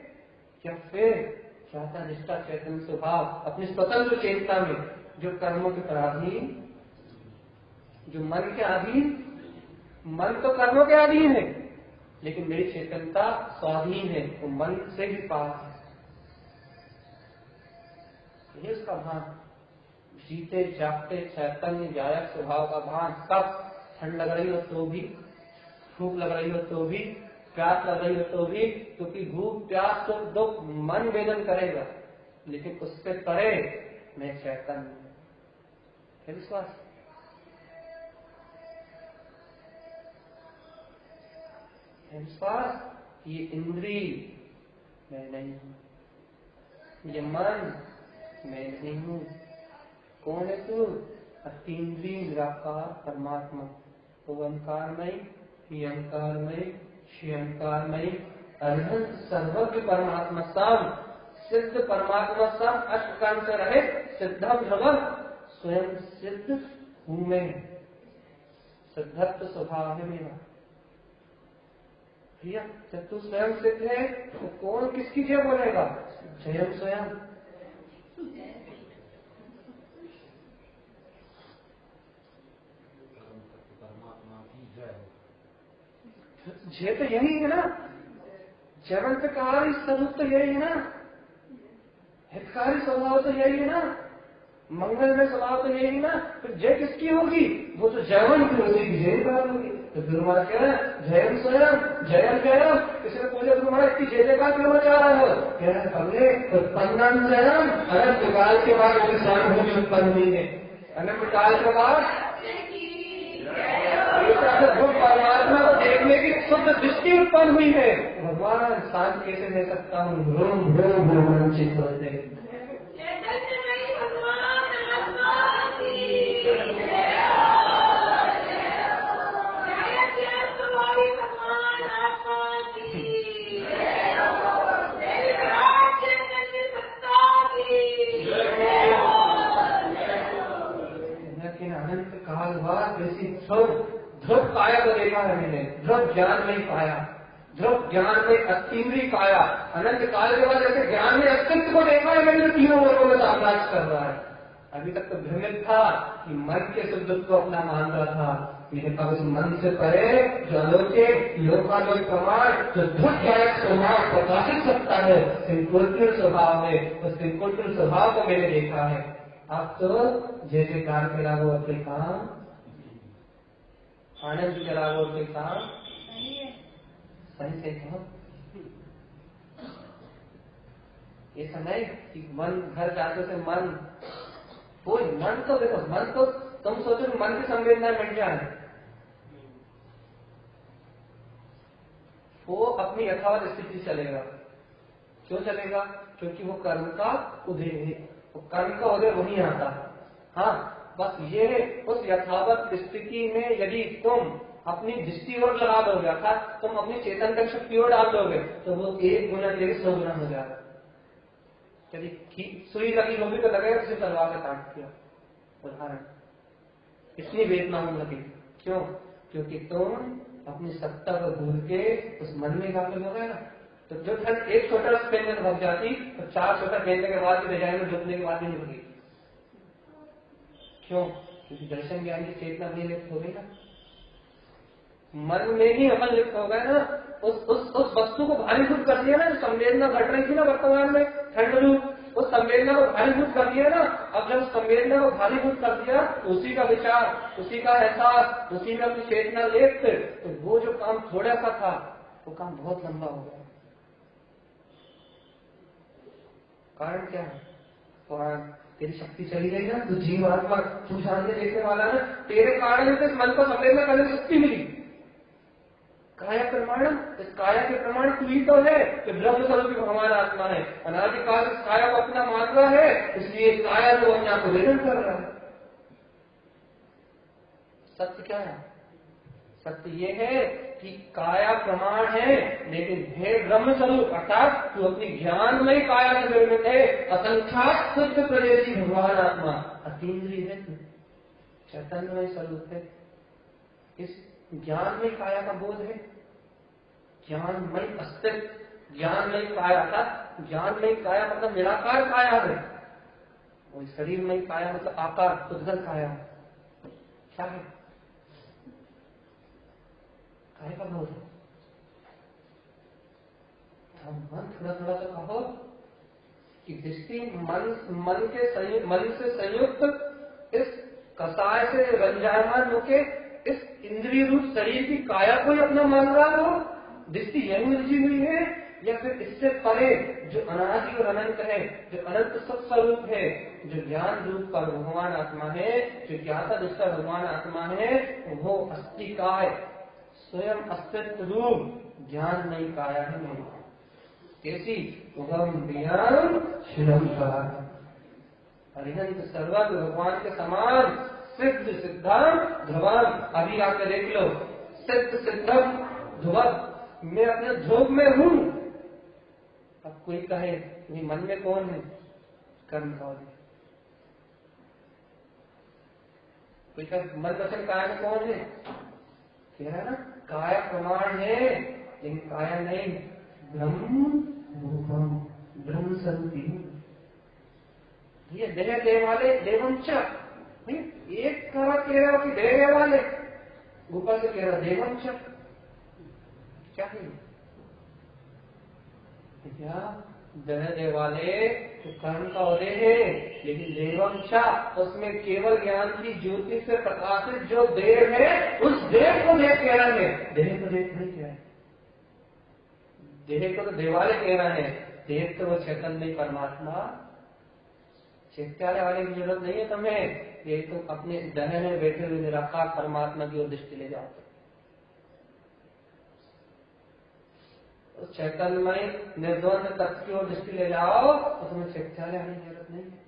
S1: या फिर चाहता निष्ठा चैतन्य स्वभाव, अपनी स्वतंत्र चेतना में जो कर्मों के पराधीन, जो मन के अधीन, मन तो कर्मों के अधीन है, लेकिन मेरी चेतनता स्वाधीन है, वो तो मन से भी पास है। उसका भान। जीते, जागते, चैतन्य, जायक, स्वभाव का भान, सब ठंड लग रही हो तो भी भूख लग रही हो तो भी, प्यास लग रही हो तो भी, क्योंकि भूख प्यास तो दुख, मन वेदन करेगा, लेकिन उससे परे मैं चैतन्य है। विश्वास? विश्वास? ये इंद्री मैं नहीं हूँ। ये मन, मैं नहीं हूँ। कौन है तू? अतीन्द्रीय निराकार, परमात्मा। ओंकारमय हियंकारमय श्रियंकारमय अनंत सर्वज्ञ परमात्मा सब सिद्ध परमात्मा सब अष्टकांड से रहे, सिद्धम भगवत स्वयं सिद्ध हूँ मैं। सिद्धत्व स्वभाव है मेरा। जब तू स्वयं सिद्ध है तो कौन किसकी जय बोलेगा? स्वयं स्वयं। ये तो यही है ना। जगंतकारी स्वरूप तो यही है ना। हितकारी स्वभाव तो यही है ना। मंगल में स्वभाव तो यही है ना। तो जय किसकी होगी? वो तो जैवन की होगी। जय होगी। तो गुरु महाराज कह रहे हैं जयम स्वयं जयम जयम। किसी ने पूछा गुरु महाराज इतनी जय जयकार क्यों मचा रहा हो। कह रहे पहले उत्पन्नम जयम अनंत काल के बाद उसकी स्वानुभूमि उत्पन्न हुई है। अनंत काल के बाद परमात्मा को की शुद्ध दृष्टि उत्पन्न हुई है भगवान शांत कैसे दे सकता हूँ होते
S2: चैतन्यमयी भगवान
S1: लेकिन अनंत काल बाद ध्रुव काया को देखा है मैंने। ध्रुव ज्ञान में पाया। ध्रुव ज्ञान में अतीन्द्रीय काया अनंत काल के बाद जैसे ज्ञान में अस्तित्व को देखा है मैंने तो तीनों वर्गों में सामराज कर रहा है। अभी तक तो भ्रमित था कि मन के शुद्धत्व को अपना मान रहा था। लेकिन अब उस मन से परे जो अलौकिक लोकालोक प्रमाण, जो ज्ञान स्वभाव प्रकाशित सकता है सिंकुलटल स्वभाव में, उस सिंकुलटल स्वभाव को मैंने देखा है। अब तो जैसे कार के लागू अपने काम आनंद के लागू अपने काम सही से कहो। ये समय कि मन घर जाते से मन। कोई मन तो देखो मन तो तुम सोचो मन की संवेदना मिट जाए। वो अपनी यथावत स्थिति चलेगा। क्यों चलेगा? क्योंकि वो कर्म का उदय है। वो कर्म का उदय वही आता है। हाँ बस ये उस यथावत स्थिति में यदि तुम अपनी दृष्टि ओर लगा दोगे, अर्थात तुम अपनी चेतन का शक्ति ओर डाल दोगे तो वो एक गुना के सौ गुना हो जाएगा। यदि की- सुई लगी लोभी तो लगेगा किसी तलवार से काट दिया। उदाहरण, इतनी वेदना होने लगी। क्यों? क्योंकि तुम अपनी सत्ता को भूल के उस मन में गाफिल हो गए ना। तो जो ठंड एक छोटा पेन में भग जाती तो चार छोटा पहनने के बाद डिज़ाइन में डूबने के बाद भी भगी क्यों? क्योंकि दर्शन ज्ञान की चेतना भी लिप्त हो गई ना। मन में ही अपन लिप्त हो गए ना। उस उस उस वस्तु को भारीभूत कर दिया ना संवेदना घट रही थी ना वर्तमान में, ठंड रूप उस संवेदना को भारीभूत कर दिया ना। अब जब उस संवेदना को भारीभूत कर दिया, उसी का विचार, उसी का एहसास, उसी का चेतना लिप्त तो वो जो काम थोड़ा सा था, वो काम बहुत लंबा हो गया। कारण क्या है? तेरी शक्ति चली गई ना तो जीव आत्मा तू जानने देखने वाला ना तेरे कारण से मन को करने की शक्ति मिली। काया प्रमाण, इस काया के प्रमाण तू ही तो है कि ब्रह्म स्वरूप भगवान आत्मा है। अनादिकाल इस काया को अपना मान रहा है, इसलिए काया को अपने आप को वेदन कर रहा है। सत्य क्या है? सत्य ये है कि काया प्रमाण है, लेकिन हे ब्रह्म स्वरूप अर्थात तू अपनी ज्ञानमय काया से निर्मित है, असंख्यात शुद्ध प्रदेशी भगवान आत्मा, अतीन्द्रिय है तू, चैतन्यमय स्वरूप है। इस ज्ञानमय काया का बोध है। ज्ञानमय अस्तित्व, ज्ञानमय काया, अर्थात ज्ञानमय काया मतलब निराकार काया है। और शरीरमय काया मतलब आकार उद्गल काया। क्या है? काय का बोध है मन थोड़ा थोड़ा तो कहो कि दृष्टि मन मन के मन से संयुक्त इस कसाय से रंजायमान होके इस इंद्रिय रूप शरीर की काया को ही अपना मान रहा हो। दृष्टि यही उलझी हुई है या फिर इससे परे जो अनादि और अनंत है, जो अनंत सब स्वरूप है, जो ज्ञान रूप का भगवान आत्मा है, जो ज्ञाता दूसरा भगवान आत्मा है, वो अस्थि काय स्वयं अस्तित्व रूप ज्ञान नहीं पाया है नहीं। कैसी? उगम ज्ञान शिवम अरिहंत सर्वज्ञ भगवान के समान सिद्ध सिद्धांत ध्रुवम अभी आके देख लो। सिद्ध सिद्धम ध्रुवम। मैं अपने ध्रुव में हूँ। अब कोई कहे कि मन में कौन है? कर्म कौन है? कोई कहे मन वचन में कौन है? कह रहा है ना? काया प्रमाण है? लेकिन काया नहीं? ब्रह्म रूपम, ब्रह्म संति ये देह देह वाले देवम च नहीं, एक कहा रहा कि देह वाले ऊपर से कह रहा देवम च क्या है क्या? देह दे वाले कर्म का उदय है लेकिन देवम उसमें केवल ज्ञान की ज्योति से प्रकाशित जो देव है उस देव को देव कह रहे हैं। देह को देव नहीं कह रहे। देह को तो देवालय कह रहे हैं। देव तो वो चेतन नहीं परमात्मा। चैत्यालय वाले की ज़रूरत नहीं है तुम्हें। ये तो अपने दहन में बैठे हुए निराकार परमात्मा की ओर दृष्टि ले जाओ। तो चैतन्यमय निर्द्वंद तत्व की ओर दृष्टि ले जाओ तो तुम्हें आने की ज़रूरत नहीं। है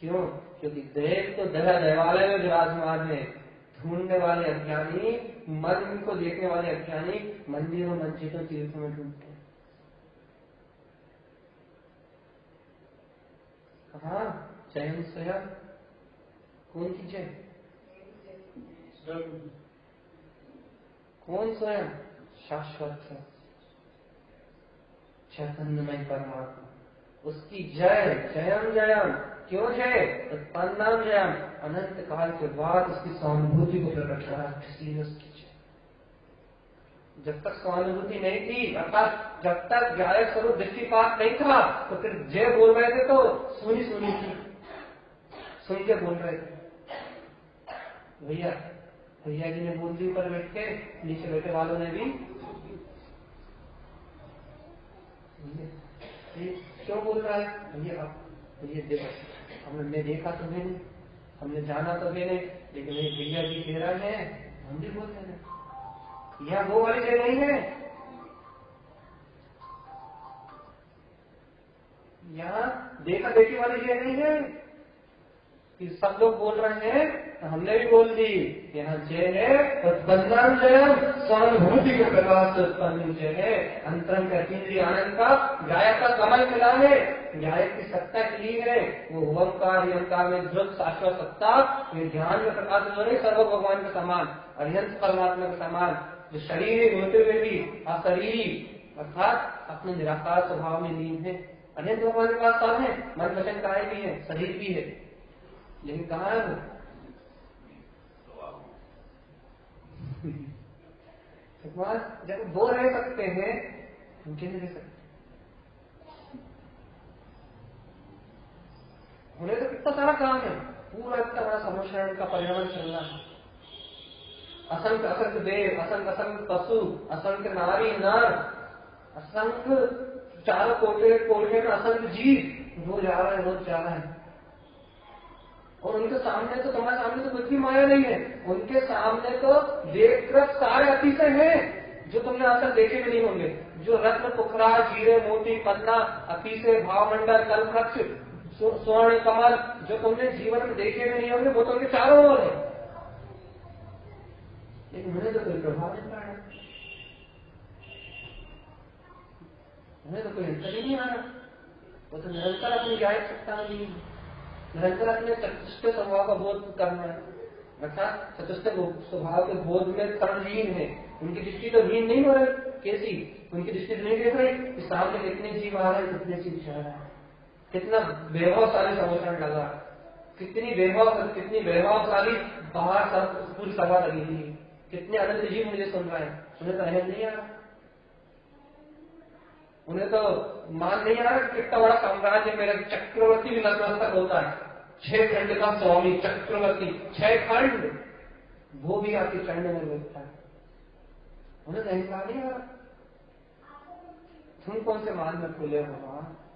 S1: क्यों? क्योंकि देव तो दह देवालय में विराजमान है। ढूँढने वाले अज्ञानी मन को देखने वाले अज्ञानी मंदिरों मस्जिदों तीर्थों में ढूंढते हैं। कहा? चयन स्वयं? कौन की जय कौन स्वयं? शाश्वत है। चैतन्यमय परमात्मा। उसकी जय जयम जयम क्यों जय उत्पन्नाम जयम अनंत काल के बाद उसकी सहानुभूति को प्रकट करा इसलिए उसकी जय। जब तक सहानुभूति नहीं थी, अर्थात जब तक गायक स्वरूप दृष्टिपात नहीं था तो फिर जय बोल रहे थे तो सुनी सुनी थी। सुन के बोल रहे थे। भैया भैया जी ने बोल दी ऊपर बैठ के नीचे बैठे वालों ने भी क्यों बोल रहा है? भैया भैया देखो, हमने देखा तो मैंने, हमने जाना तो मैंने, लेकिन भैया जी कह रहे हैं, हम भी बोल रहे हैं। यह वो वाली जगह नहीं है। यहाँ देखा देखी वाली जगह नहीं है कि सब लोग बोल रहे हैं तो हमने भी बोल दी यहाँ जय है उत्पन्नम जय सहानुभूति के प्रकाश उत्पन्न जय है। अंतरंग केंद्रीय आनंद का गायक का कमल मिला है। गायक की सत्ता के है, वो ओंकार यंकार में ध्रुव शाश्वत सत्ता ज्ञान में प्रकाश जो रही सर्व भगवान के समान अरियंत परमात्मा के समान, जो शरीर होते हुए भी अशरीरी, अर्थात अपने निराकार स्वभाव में लीन है। अन्य भगवान के पास सब है, मन वचन काय भी है, शरीर भी है। लेकिन कहा है। भगवान जब दो रह सकते हैं उनके नहीं रह सकते। उन्हें तो कितना सारा काम है। पूरा इतना बड़ा समोषण का परिणाम चल रहा है। असंख्य असंख्य देव, असंख्य असंख्य पशु, असंख्य नारी, नर, असंख्य चार कोटे कोटे में असंख्य जीव रोज आ रहा है रोज जा रहे हैं। और उनके सामने तो तुम्हारे सामने तो कुछ भी माया नहीं है। उनके सामने तो देख सारे अतिशय हैं, जो तुमने आज तक देखे भी नहीं होंगे। जो रत्न, पुखरा, जीरे, मोती, पन्ना, अतिशय, भावमंडल कलवृक्ष स्वर्ण, कमल, जो तुमने जीवन में देखे भी नहीं होंगे, वो तो उनके चारों ओर है। तो कोई प्रभाव नहीं तो कोई ही नहीं आ रहा वो तो निरंतर अपनी गायक सकता नहीं निरंतर अपने चतुष्ट स्वभाव का बोध करना अर्थात चतुष्ट स्वभाव के बोध में तर्लीन है। उनकी दृष्टि तो लीन नहीं हो रही। कैसी? उनकी दृष्टि तो नहीं देख रही कि सामने कितने जीव आ रहे कितने जीव जा रहे हैं। कितना वैभवशाली समोषण लगा। कितनी वैभव, कितनी वैभवशाली बाहर सब पूरी सभा लगी है। कितने अनंत जीव मुझे सुन रहे हैं। उन्हें तो अहम नहीं आ रहा। उन्हें तो मान नहीं आ रहा कितना बड़ा साम्राज्य मेरा चक्रवर्ती भी नतमस्तक होता है। छह खंड का स्वामी, चक्रवर्ती, छह खंड। वो भी आपके चरण में बैठता है। उन्हें नहीं आ रहा तुम कौन से मान में खुले हो वहाँ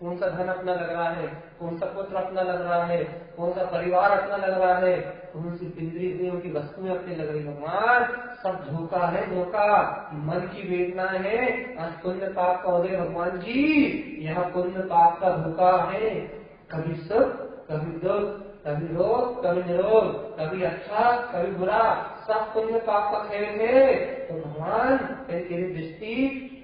S1: कौन सा धन अपना लग रहा है कौन सा पुत्र अपना लग रहा है कौन सा परिवार अपना लग रहा है कौन सी पिंदरी देव की वस्तुएँ अपनी लग रही भगवान, सब धोखा है, धोखा। मन की वेदना है पुण्य पाप का उदय भगवान जी, यहाँ पुण्य पाप का धोखा है। कभी सुख, कभी दुख, कभी रोग, कभी निरोग, कभी अच्छा कभी बुरा पुण्य पाप का खेल है तो भगवान, तेरी दृष्टि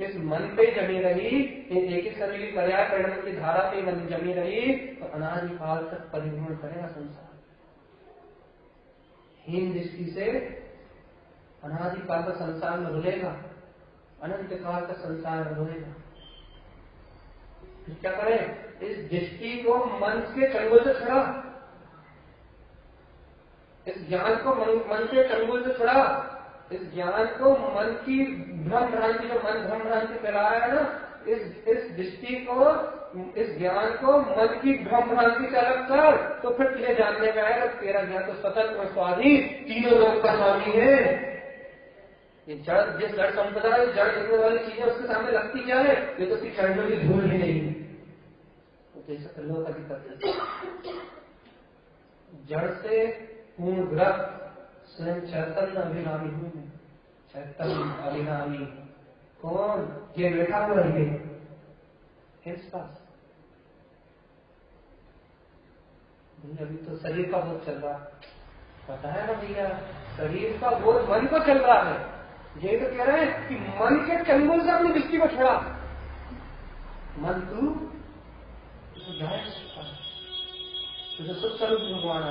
S1: इस मन पे जमी रही एक ही शरीर पर्याय परिणाम की धारा पे मन जमी रही तो अनादिकाल तक परिभ्रमण करेगा संसार। हीन दृष्टि से अनादि काल का संसार में रुलेगा अनंत काल का संसार में रुलेगा। क्या करें? इस दृष्टि को मन के चंगुल से इस ज्ञान को मन, मन के चंगुल से छुड़ा इस ज्ञान को मन की भ्रम भ्रांति जो मन भ्रम भ्रांति फैला रहा है ना इस इस दृष्टि को इस ज्ञान को मन की भ्रम भ्रांति से अलग कर तो फिर तुझे जानने में आएगा तेरा ज्ञान तो स्वतंत्र और स्वाधीन तीनों लोग का स्वामी है। ये जड़ जिस जड़ संपदा है जड़ दिखने वाली चीज़ें उसके सामने लगती क्या है? ये तो उसकी चरणों की धूल ही नहीं। तो जैसे लोग अधिक जड़ से पूर्णग्रस्त स्वयं चैतन्य हूँ चैतन्य कौन? ये बैठा हुआ है किस पास। अभी तो शरीर का बोध चल रहा। पता है ना भैया, शरीर का बोध मन को चल रहा है। ये तो कह रहे हैं कि मन के चंगुल से अपनी दृष्टि को छोड़ा। मन तू तुझे सुख स्वरूप भगवान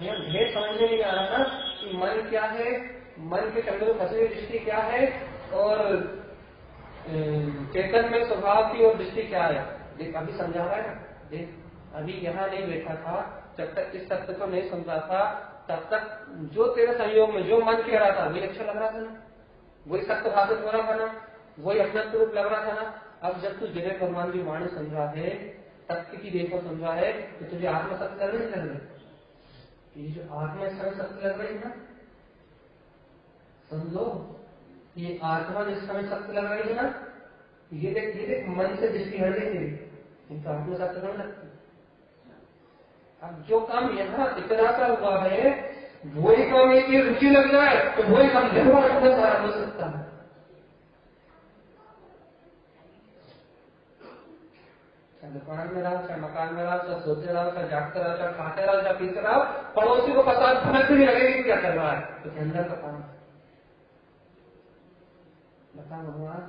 S1: भैया ढेर समझने नहीं आ रहा ना कि मन क्या है, मन के चंगुल फंसी हुई दृष्टि क्या है और चेतन में स्वभाव की और दृष्टि क्या है। देख, अभी समझा रहा है ना? देख, अभी यहाँ नहीं बैठा था, जब तक इस सत्य को नहीं समझा था, तब तक जो तेरे सहयोग में, जो मन कह रहा था वही अच्छा लग रहा था ना? वही सत्य भाषित हो रहा था ना वही अपना रूप लग रहा था ना? अब जब तू जगह भगवान की वाणी समझा है सत्य की देखो समझा है तो तुझे आत्मा सत्य लग नहीं लग रही ये जो आत्मा समय सत्य लग रही है ना? समझो? ये आत्मा जिस समय सत्य लग रही है ना, ये देख ये देख मन से दृष्टि हट गई थी इनका आत्मा सत्य नहीं लगती अब जो काम यहाँ इतना का हुआ है, वही काम एक रुचि लग जाए तो वही काम निर्भर हो सकता है। दुकान में रहो, चाहे मकान में रहो, चाहे सोते रहो, चाहे जागते रहो, चाहे खाते रहो, चाहे पीते रहो, पड़ोसी को पता नहीं लगेगी क्या कर रहा है। तो अंदर का काम बता भगवान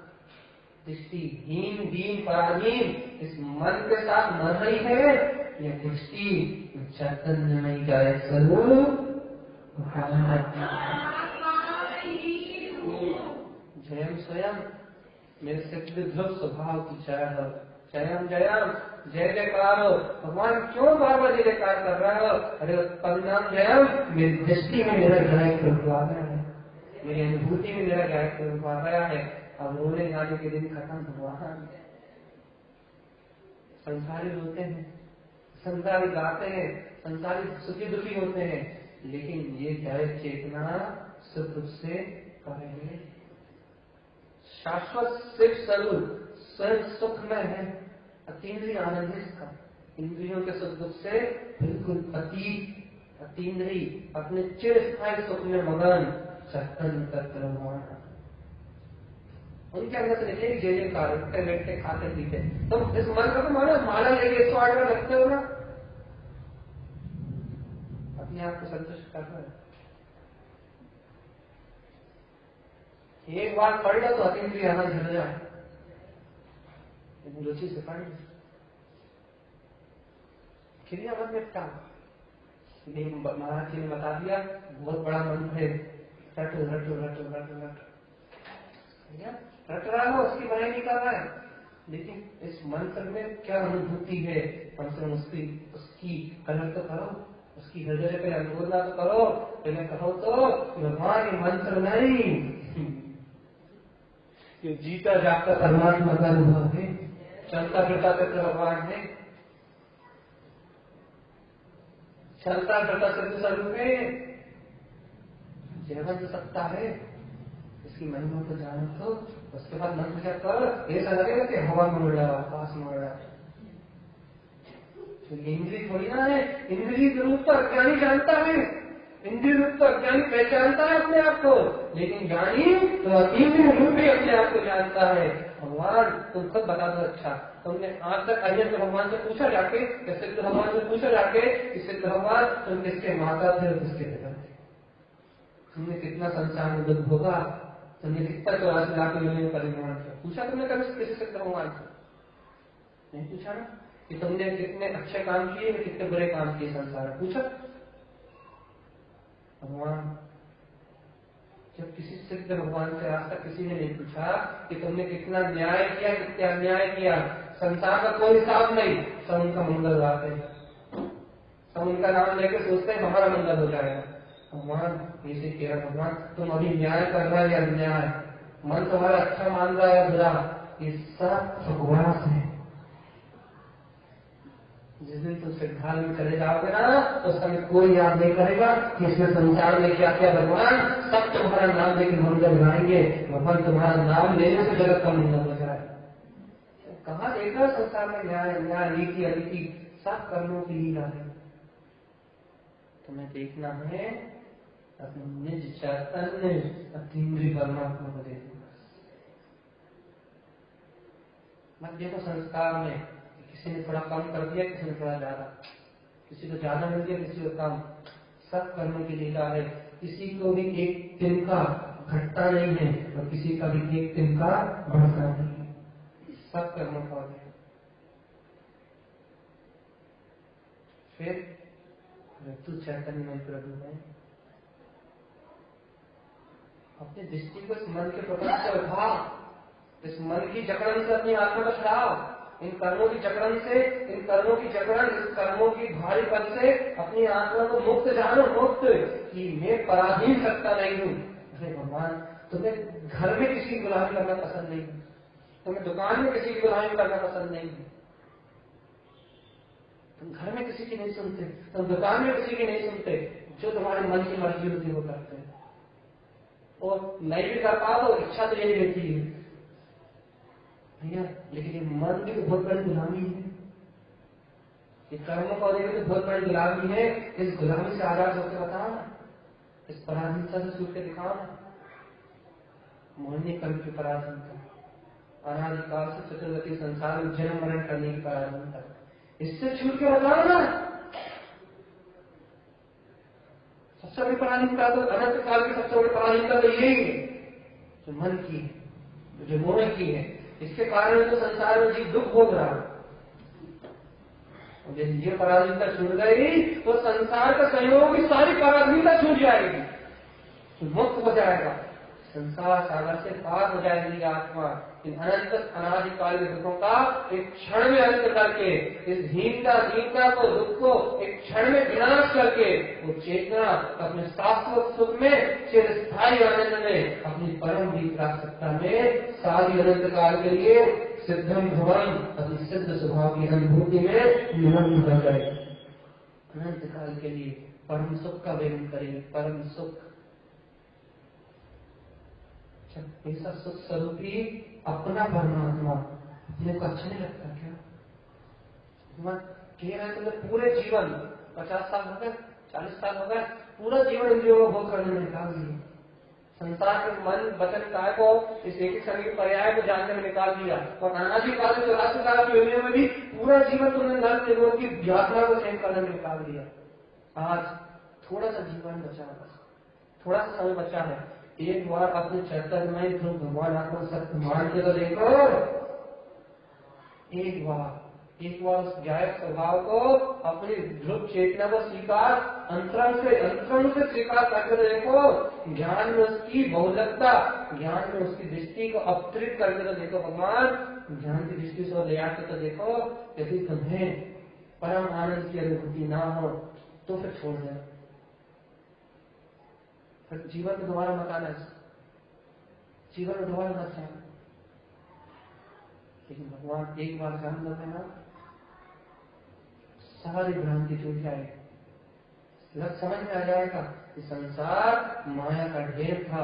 S1: दृष्टिहीन दीन, पराधीन, इस मन के साथ मर रही है ये दृष्टि चैतन्य नहीं जाए स्वरूप स्वयं, मेरे से स्वभाव की जय हो। जयम जयम जय जयकार। हो भगवान क्यों बार बार जय जयकार कर रहे हो? अरे, परिणाम जयम मेरी दृष्टि में मेरा गायक स्वरूप आ गया है। मेरी अनुभूति में मेरा गायक स्वरूप आ गया है। अब रोने जाने के दिन खत्म, भगवान संसारी रोते हैं। संसारी गाते हैं। संसारी सुखी दुखी होते हैं। लेकिन ये जय चेतना सुख से करेंगे शाश्वत सिर्फ़ स्वरूप, स्वयं सुख में है। अतीन्द्रिय आनंद है इंद्रियों के सुख दुख से बिल्कुल अतीत अतीन्द्री अपने चिर स्थायी सुख में मगन चक्कन तत्व उनके अंदर से लिखे जय जयकार उठते, बैठते, खाते, पीते। तो इस मन का तो मानो माला लेके एक सौ आठ में रखते हो ना। अपने आप को संतुष्ट कर रहे एक बार पढ़ लो तो अतीन्द्रिय आनंद झड़ जाए से पढ़ लो क्रिया मन निपटा महाराज जी ने बता दिया बहुत बड़ा मंत्र है रटो रटो रटो रटो रटो रट रहा हो उसकी बनाई नहीं कर रहा है लेकिन इस मंत्र में क्या अनुभूति है कम उसकी उसकी कलर तो करो उसकी हृदय पे अनुरोधा तो करो पहले कहो तो भगवान ये मंत्र नहीं ये जीता जागता परमात्मा का अनुभव है चलता फिरता तत्व भगवान है चलता फिरता सत्य स्वरूप है जीवन सत्ता है इसकी महिमा को जानो तो उसके बाद क्या कर ऐसा लगेगा कि हवा में उड़ रहा आकाश में उड़ रहा इंद्री थोड़ी ना है इंद्री के रूप तो अज्ञानी जानता है। इंद्रिय रूप तो अज्ञानी पहचानता है अपने आप को, लेकिन ज्ञानी तो इंद्रिय रूप भी अपने आप को जानता है। भगवान, तुम खुद बता दो अच्छा। तुमने आज तक अजय से भगवान से पूछा जाके सिद्ध भगवान से पूछा जाके कि सिद्ध भगवान, तुम किसके माता थे किसके पिता थे? तुमने कितना संसार में दुख भोगा? तुमने कितना चौरासी लाख में परिमाण किया? पूछा तुमने कभी किसी सिद्ध भगवान से? नहीं पूछा ना? कि तुमने कितने अच्छे काम किए, कितने बुरे काम किए संसार में? पूछा? भगवान, जब किसी सिद्ध भगवान से तक किसी ने नहीं पूछा कि तुमने कितना न्याय किया, कितना अन्याय किया, संसार का कोई हिसाब नहीं, सब उनका मंगल गाते सब उनका नाम लेकर सोचते हैं, हमारा मंगल हो जाएगा। भगवान ऐसे कह रहा भगवान, तुम अभी न्याय कर रहा है या अन्याय मन तुम्हारा अच्छा मान रहा है बुरा? ये सब भगवान है जिस दिन तुम श्रद्धा में चले जाओगे ना तो समय कोई याद नहीं करेगा कि इसमें संसार में क्या क्या भगवान सब तुम्हारा नाम लेकर हम जब गाएँगे भगवान तुम्हारा नाम लेने से जगत का मुंडन हो जाए। कहा देखा संसार में न्याय न्याय रीति अरीति सब कर्मों की लीला है तुम्हें देखना है, अपने निज चैतन्य अतीन्द्री परमात्मा को देखना। मत देखो संस्कार में किसी ने थोड़ा कम कर दिया, किसी ने थोड़ा ज़्यादा। किसी को ज़्यादा मिल गया, किसी को कम। सब कर्मों की लीला है। किसी को भी एक दिन का घटता नहीं है और किसी का भी एक दिन का बढ़ता नहीं है। सब कर्मों का है। फिर तू चैतन्य प्रभु है। अपनी दृष्टि को इस मन के प्रकाश से उठा। इस मन की जकड़न से अपनी आत्मा को छड़ाओ। इन कर्मों की जकड़न से, इन कर्मों की जकड़न, इन कर्मों की भारी पद से अपनी आत्मा को मुक्त जानो, मुक्त कि मैं पराधीन सकता नहीं हूँ। अरे भगवान, तुम्हें घर में किसी की गुलामी करना पसंद नहीं। तुम्हें दुकान में किसी की गुलामी करना पसंद नहीं। तुम घर में किसी की नहीं सुनते, तुम दुकान में किसी की नहीं सुनते, जो तुम्हारे मन की मर्ज़ी होती वो करते हैं। और नहीं भी कर पा तो इच्छा तो यही रहती है। भैया लेकिन ये मन तो बहुत बड़ी गुलामी है। ये कर्म की तो बहुत बड़ी गुलामी है। इस गुलामी से आज़ाद होकर बताओ ना। इस पराधीनता से छूट के दिखाओ ना। मोहनी कर्म की पराधीनता अनाधिकाल से चतुर्गति संसार में जन्म मरण करने की पराधीनता इससे छूट के बताओ ना। सबसे बड़ी पराधीनता तो अनंत काल की सबसे बड़ी पराधीनता तो यही है। जो मन की है, जो मोह की है। इसके कारण तो संसार में जीव दुख भोग रहा जब ये पराधीनता छूट गई तो संसार का संयोग की सारी पराधीनता छूट जाएगी। तो मुक्त हो जाएगा। संसार सागर से पार हो जाएगी आत्मा। इन अनंत अनाधिकाल दुखों का एक क्षण में अंत करके, इस हीनता दीनता को, दुख को एक क्षण में विनाश करके, वो चेतना अपने शाश्वत सुख में चिर स्थायी आनंद में अपनी परम प्राप्तता में सारी अनंत काल के लिए सिद्धम भवन अपनी सिद्ध स्वभाव की अनुभूति में निमग्न कर गए अनंत काल के लिए परम सुख का वेदन करेंगे परम सुख ऐसा सुख स्वरूपी अपना परमात्मा। अपने को अच्छा नहीं लगता क्या? कह रहे थे पूरे जीवन, पचास साल हो गए, चालीस साल हो गए, पूरा जीवन इंद्रियों को भोग करने में निकाल दिया। संसार के मन, वचन, काय को इस एक शरीर के पर्याय को जानने में निकाल दिया। और अनादि काल में चौरासी काल की योजना में भी पूरा जीवन तुमने नर निरोध की यात्रा को सहन करने में निकाल दिया। आज थोड़ा सा जीवन बचा बस। थोड़ा सा समय बचा है। एक बार अपने चैतन्य में भगवान आपको सत्य मान के तो देखो। एक बार एक बार उस गायक स्वभाव को अपनी ध्रुव चेतना को स्वीकार, अंतरंग से अंतरंग से स्वीकार करके तो देखो। ज्ञान में उसकी बहुलकता, ज्ञान में उसकी दृष्टि को अवतरित करके तो देखो भगवान। ज्ञान की दृष्टि से ले आके तो देखो, यदि तुम्हें परम आनंद की अनुभूति ना हो तो फिर छोड़ जाए फिर जीवन में दोबारा मकान है। जीवन में दोबारा मत जाए लेकिन भगवान एक बार जान लेते ना सारी भ्रांति टूट जाएगी। लग समझ में आ जाएगा कि संसार माया का ढेर था,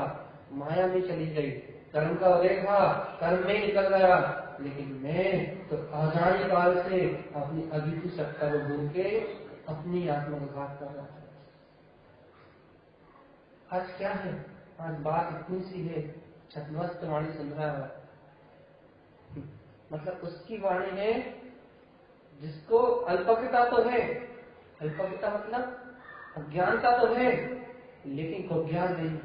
S1: माया में चली गई। कर्म का उदय था कर्म में निकल गया। लेकिन मैं तो आज़ादी काल से अपनी अद्वितीय सत्ता को भूल के अपनी आत्मा को घात कर रहा आज क्या है? आज बात इतनी सी है छतमस्त वाणी सुन रहा है। मतलब उसकी वाणी है, जिसको अल्पकता तो है। अल्पकता मतलब अज्ञानता तो है, लेकिन को ज्ञान नहीं।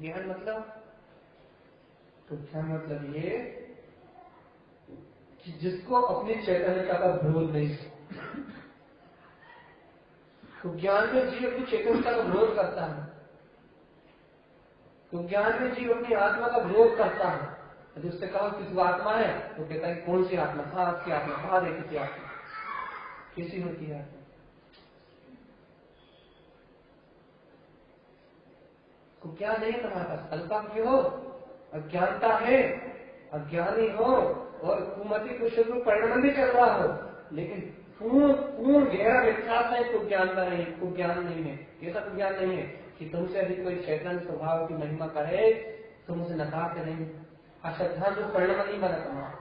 S1: ज्ञान मतलब? तो क्या मतलब ये कि जिसको अपनी चैतन्यता का विरोध नहीं। तो ज्ञान में जीव अपनी चेतनता का विरोध करता है। तो ज्ञान में जीव अपनी आत्मा का विरोध करता है। यदि उससे कहो कि तू आत्मा है तो कहता है कौन सी आत्मा? कहा आपकी आत्मा कहा दे किसी आत्मा। कैसी होती है आत्मा क्या नहीं तुम्हारे पास क्यों हो, अज्ञानता है, अज्ञानी हो, और कुमति कुछ परिणाम भी कर रहा हो, लेकिन पूर्ण पूर्ण गहरा विख्यात है तो ज्ञान का नहीं को ज्ञान नहीं है। ऐसा तो ज्ञान नहीं है। कि तुमसे अभी कोई चैतन्य स्वभाव की महिमा करे तुम उसे नकार के नहीं अश्रद्धा जो परिणाम नहीं बना करना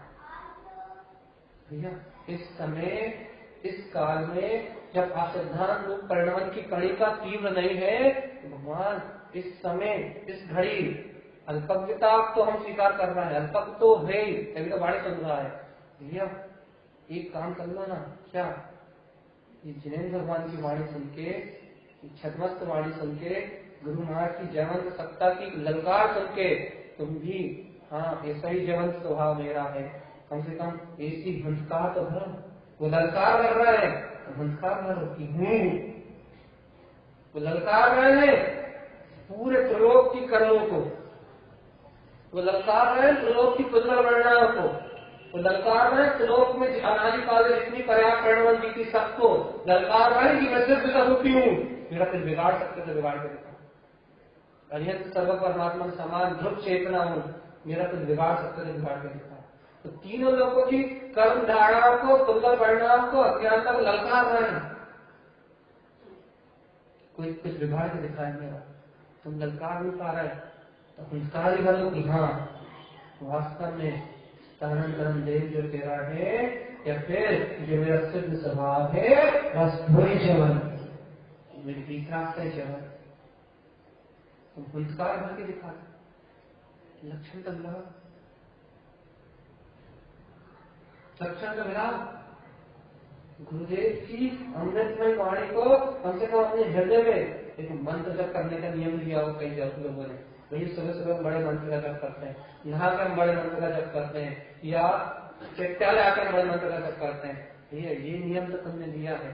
S1: भैया, इस समय, इस काल में जब अश्रद्धा रूप परिणाम की कड़ी का तीव्र नहीं है तो भगवान, इस समय, इस घड़ी, अल्पज्ञता तो हम स्वीकार कर रहे हैं। अल्पक तो है तभी तो बाड़ी चल रहा है। भैया, एक काम करना ना, क्या? ये जिनेन्द्र भगवान की वाणी सुन के छतमस्त वाणी सुन के गुरु महाराज की जयवंत सत्ता की ललकार सुन के तुम भी हाँ ऐसा ही जयवंत स्वभाव मेरा है। कम से कम ऐसी हंसकार तो भरो वो ललकार कर रहा है तो हंसकार भरो कि हूँ। वो ललकार रहे हैं, पूरे प्रयोग की कर्मों को। वो ललकार रहे हैं प्रयोग की पुनर्वर्णाओं को। वो ललकार रहे श्लोक में अनादि काल जितनी पर्याप्त परिणवन दी थी सबको ललकार रहे कि मैं सिर्फ़ स्वरूपी हूँ। मेरा फिर बिगाड़ सकते तो बिगाड़ के देखा अरिहंत सर्व परमात्मा समान ध्रुव चेतना हूँ। मेरा फिर बिगाड़ सकते तो बिगाड़ के देखा तो तीनों लोगों की कर्म धारणाओं को दुर्गल परिणाम को अज्ञानता तक ललकार रहे हैं। कोई कुछ बिगाड़ के दिखाए मेरा तुम ललकार नहीं पा रहे तो संस्कार ही करो कि हाँ वास्तव में स्थानांतरण देव जो तेरा है या फिर जो मेरा सिद्ध स्वभाव है, बस वही जवन। मेरी विकास है जवन? तुम भर के दिखा लक्षण तो मिला। लक्षण तो मिला। गुरुदेव की अमृतमय वाणी को कम से कम अपने हृदय में, एक मंत्र जब करने का नियम लिया हो, कई जगह लोगों ने। वही सुबह सुबह बड़े मंत्र का जप करते हैं। यहाँ कर बड़े मंत्र का जप करते हैं। या चैत्यालय आकर बड़े मंत्र का जप करते हैं। ये ये नियम तो तुमने दिया है।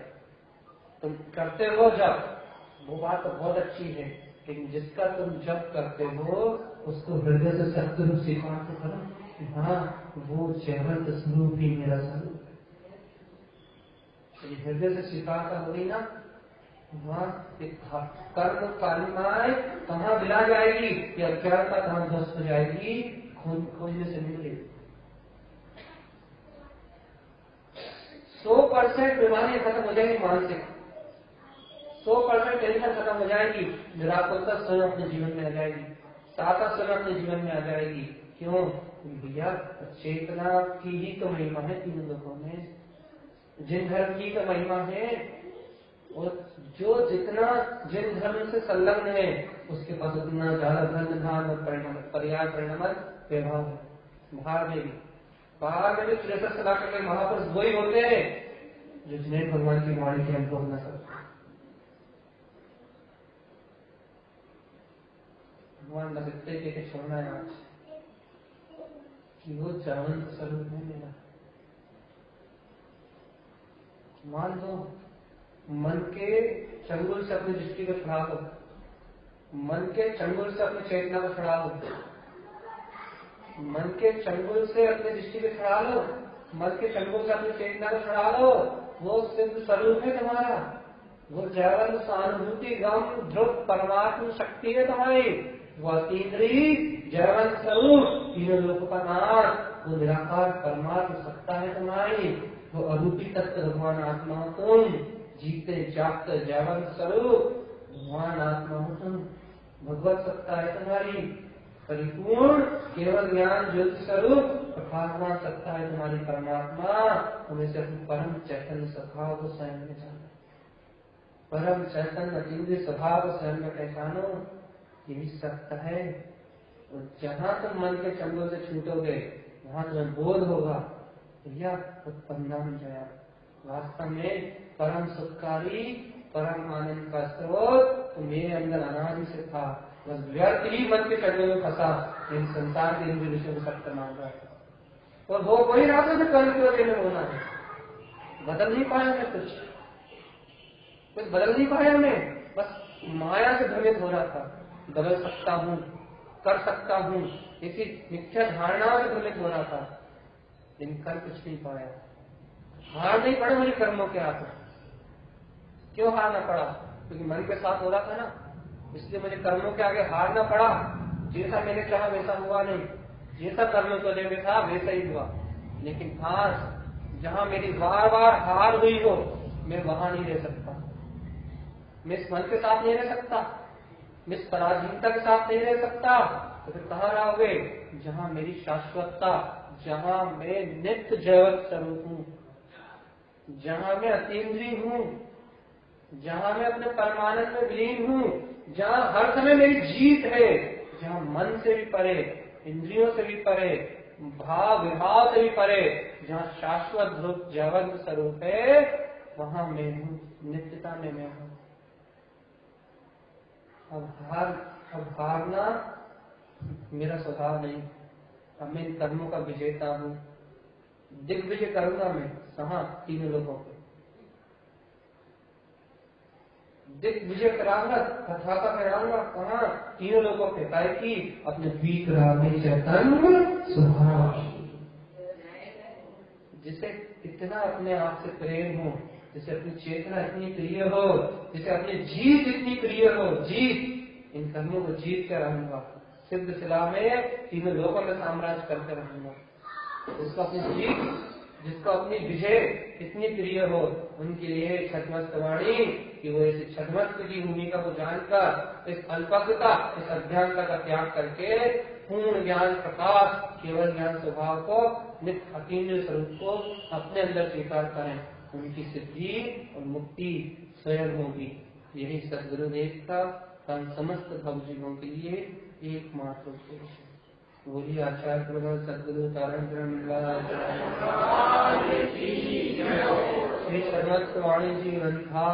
S1: तुम करते हो जब वो बात तो बहुत अच्छी है। लेकिन जिसका तुम जब करते हो, उसको हृदय से सत्य रूप स्वीकार तो करो? हाँ वो जयवंत स्वरूप ही मेरा स्वरूप हृदय से स्वीकार का हो ना। वहाँ कर्म कालिमाएँ कहाँ मिला जाएगी। कि अज्ञानता कहाँ ध्वस्त हो जाएगी। खोज खोजने से मिलेगी सौ परसेंट बीमारी खत्म हो जाएगी मानसिक सौ। परसेंट टेंशन खत्म हो जाएगी। निराकुलता स्वयं अपने जीवन में आ जाएगी। साता स्वयं अपने जीवन में आ जाएगी। क्यों? भैया, चेतना की ही तो महिमा है तीनों लोगों में। जिन धर्म की तो महिमा है और जो जितना जिन धर्म से संलग्न है, उसके पास उतना ज़्यादा धन, धान और परिणाम पर्याय परिणाम व्यवहार है। बाहर में भी। बाहर में भी त्रेसठ सलाह के महापुरुष वही होते हैं, जो जिन्हें भगवान की वाणी के अनुभव न सकते भगवान लगते के छोड़ना है आज। कि वो चावंत स्वरूप है मेरा मान लो मन के चंगुल से अपनी दृष्टि को छुड़ा लो मन के चंगुल से अपनी चेतना को छुड़ा लो मन के चंगुल से अपनी दृष्टि को छुड़ा लो मन के चंगुल से अपनी चेतना को छुड़ा लो वो सिद्ध स्वरूप है तुम्हारा। वो जैवन सहानुभूति गम ध्रुव परमात्म शक्ति है तुम्हारी। वो अतीन्द्री जैवन स्वरूप तीनों लोगों का नाम वो निराकार परमात्म सत्ता है तुम्हारी। वो अरूपी तत्व भगवान आत्मा तुम। जीते, जागते, जैवन स्वरूप भगवान आत्मा हो भगवत सत्ता है तुम्हारी। परिपूर्ण केवल ज्ञान, ज्योति स्वरूप परमात्मा सत्ता है तुम्हारी परमात्मा। तुम्हें से परम चैतन्य स्वभाव को स्वयं में जानो परम चैतन्य अतीन्द्रिय स्वभाव को स्वयं में पहचानो। यही सत्य है। और जहाँ तुम मन के चंगों से छूटोगे, वहाँ तुम्हें बोध होगा। भैया उत्पन्नम जया वास्तव में परम सुखकारी, परम आनंद का स्रोत तो मेरे अंदर अनादि से था। बस व्यर्थ ही मन के चढ़ने में फंसा। इन संसार के इंद्र विषय को सत्य मान रहा था और वो वही रहा से कर्म की वजह में होना है। बदल नहीं पाया मैं कुछ। कुछ बदल नहीं पाया मैं। बस माया से भ्रमित हो रहा था। बदल सकता हूँ, कर सकता हूँ। इसी मिथ्या धारणा से भ्रमित हो रहा था। लेकिन कर कुछ नहीं पाया। हार नहीं पड़ा मुझे कर्मों के हाथ क्यों हारना पड़ा? क्योंकि मन के साथ हो रहा था ना। इसलिए मुझे कर्मों के आगे हारना पड़ा। जैसा मैंने चाहा वैसा हुआ नहीं। जैसा कर्म स्वदेव था, वैसा ही हुआ। लेकिन आज, जहाँ मेरी बार बार हार हुई हो, मैं वहाँ नहीं रह सकता। मैं इस मन के साथ नहीं रह सकता। मैं इस पराधीनता के साथ नहीं रह सकता। तो फिर कहाँ रहोगे? जहाँ मेरी शाश्वतता, जहाँ मैं नित्य जैवत स्वरूप हूँ। जहाँ मैं अतीन्द्रीय हूँ। जहाँ मैं अपने परमानंद में विलीन हूँ, जहाँ हर समय मेरी जीत है, जहाँ मन से भी परे, इंद्रियों से भी परे, भाव विभाव से भी परे, जहाँ शाश्वत ध्रुव जैवंत स्वरूप है, वहाँ मैं हूँ, नित्यता में मैं हूँ। अब हार अब मेरा स्वभाव नहीं। अब मैं इन कर्मों का विजेता हूँ। दिग्विजय करूँगा मैं कहा तीनों लोगों को। दिग्विजय कराऊँगा कथा का कहा तीनों लोगों के काय की, अपने वीक में चैतन्य स्वभाव जिसे इतना अपने आप से प्रेम हो, जिसे अपनी चेतना इतनी प्रिय हो, जिसे अपनी जीत इतनी प्रिय हो, जीत, इन कर्मों को जीत कर रहूँगा सिद्ध शिला में तीनों लोगों में साम्राज्य करके रहूँगा जिसको अपनी जीत जिसको अपनी विजय इतनी प्रिय हो, उनके लिए छठमस्त वाणी कि वो इस छठमस्त की भूमिका को जानकर, इस अल्पकता इस अज्ञानता का त्याग करके पूर्ण ज्ञान प्रकाश, केवल ज्ञान स्वभाव को, नित्य स्वरूप को अपने अंदर स्वीकार करें। उनकी सिद्धि और मुक्ति स्वयं होगी। यही सदगुरुदेव का समस्त भवजीवों के लिए एकमात्र उद्देश्य। बोलिए आचार्य सदगुरु कारण श्री सर्वस्व वाणी जी ग्रंथा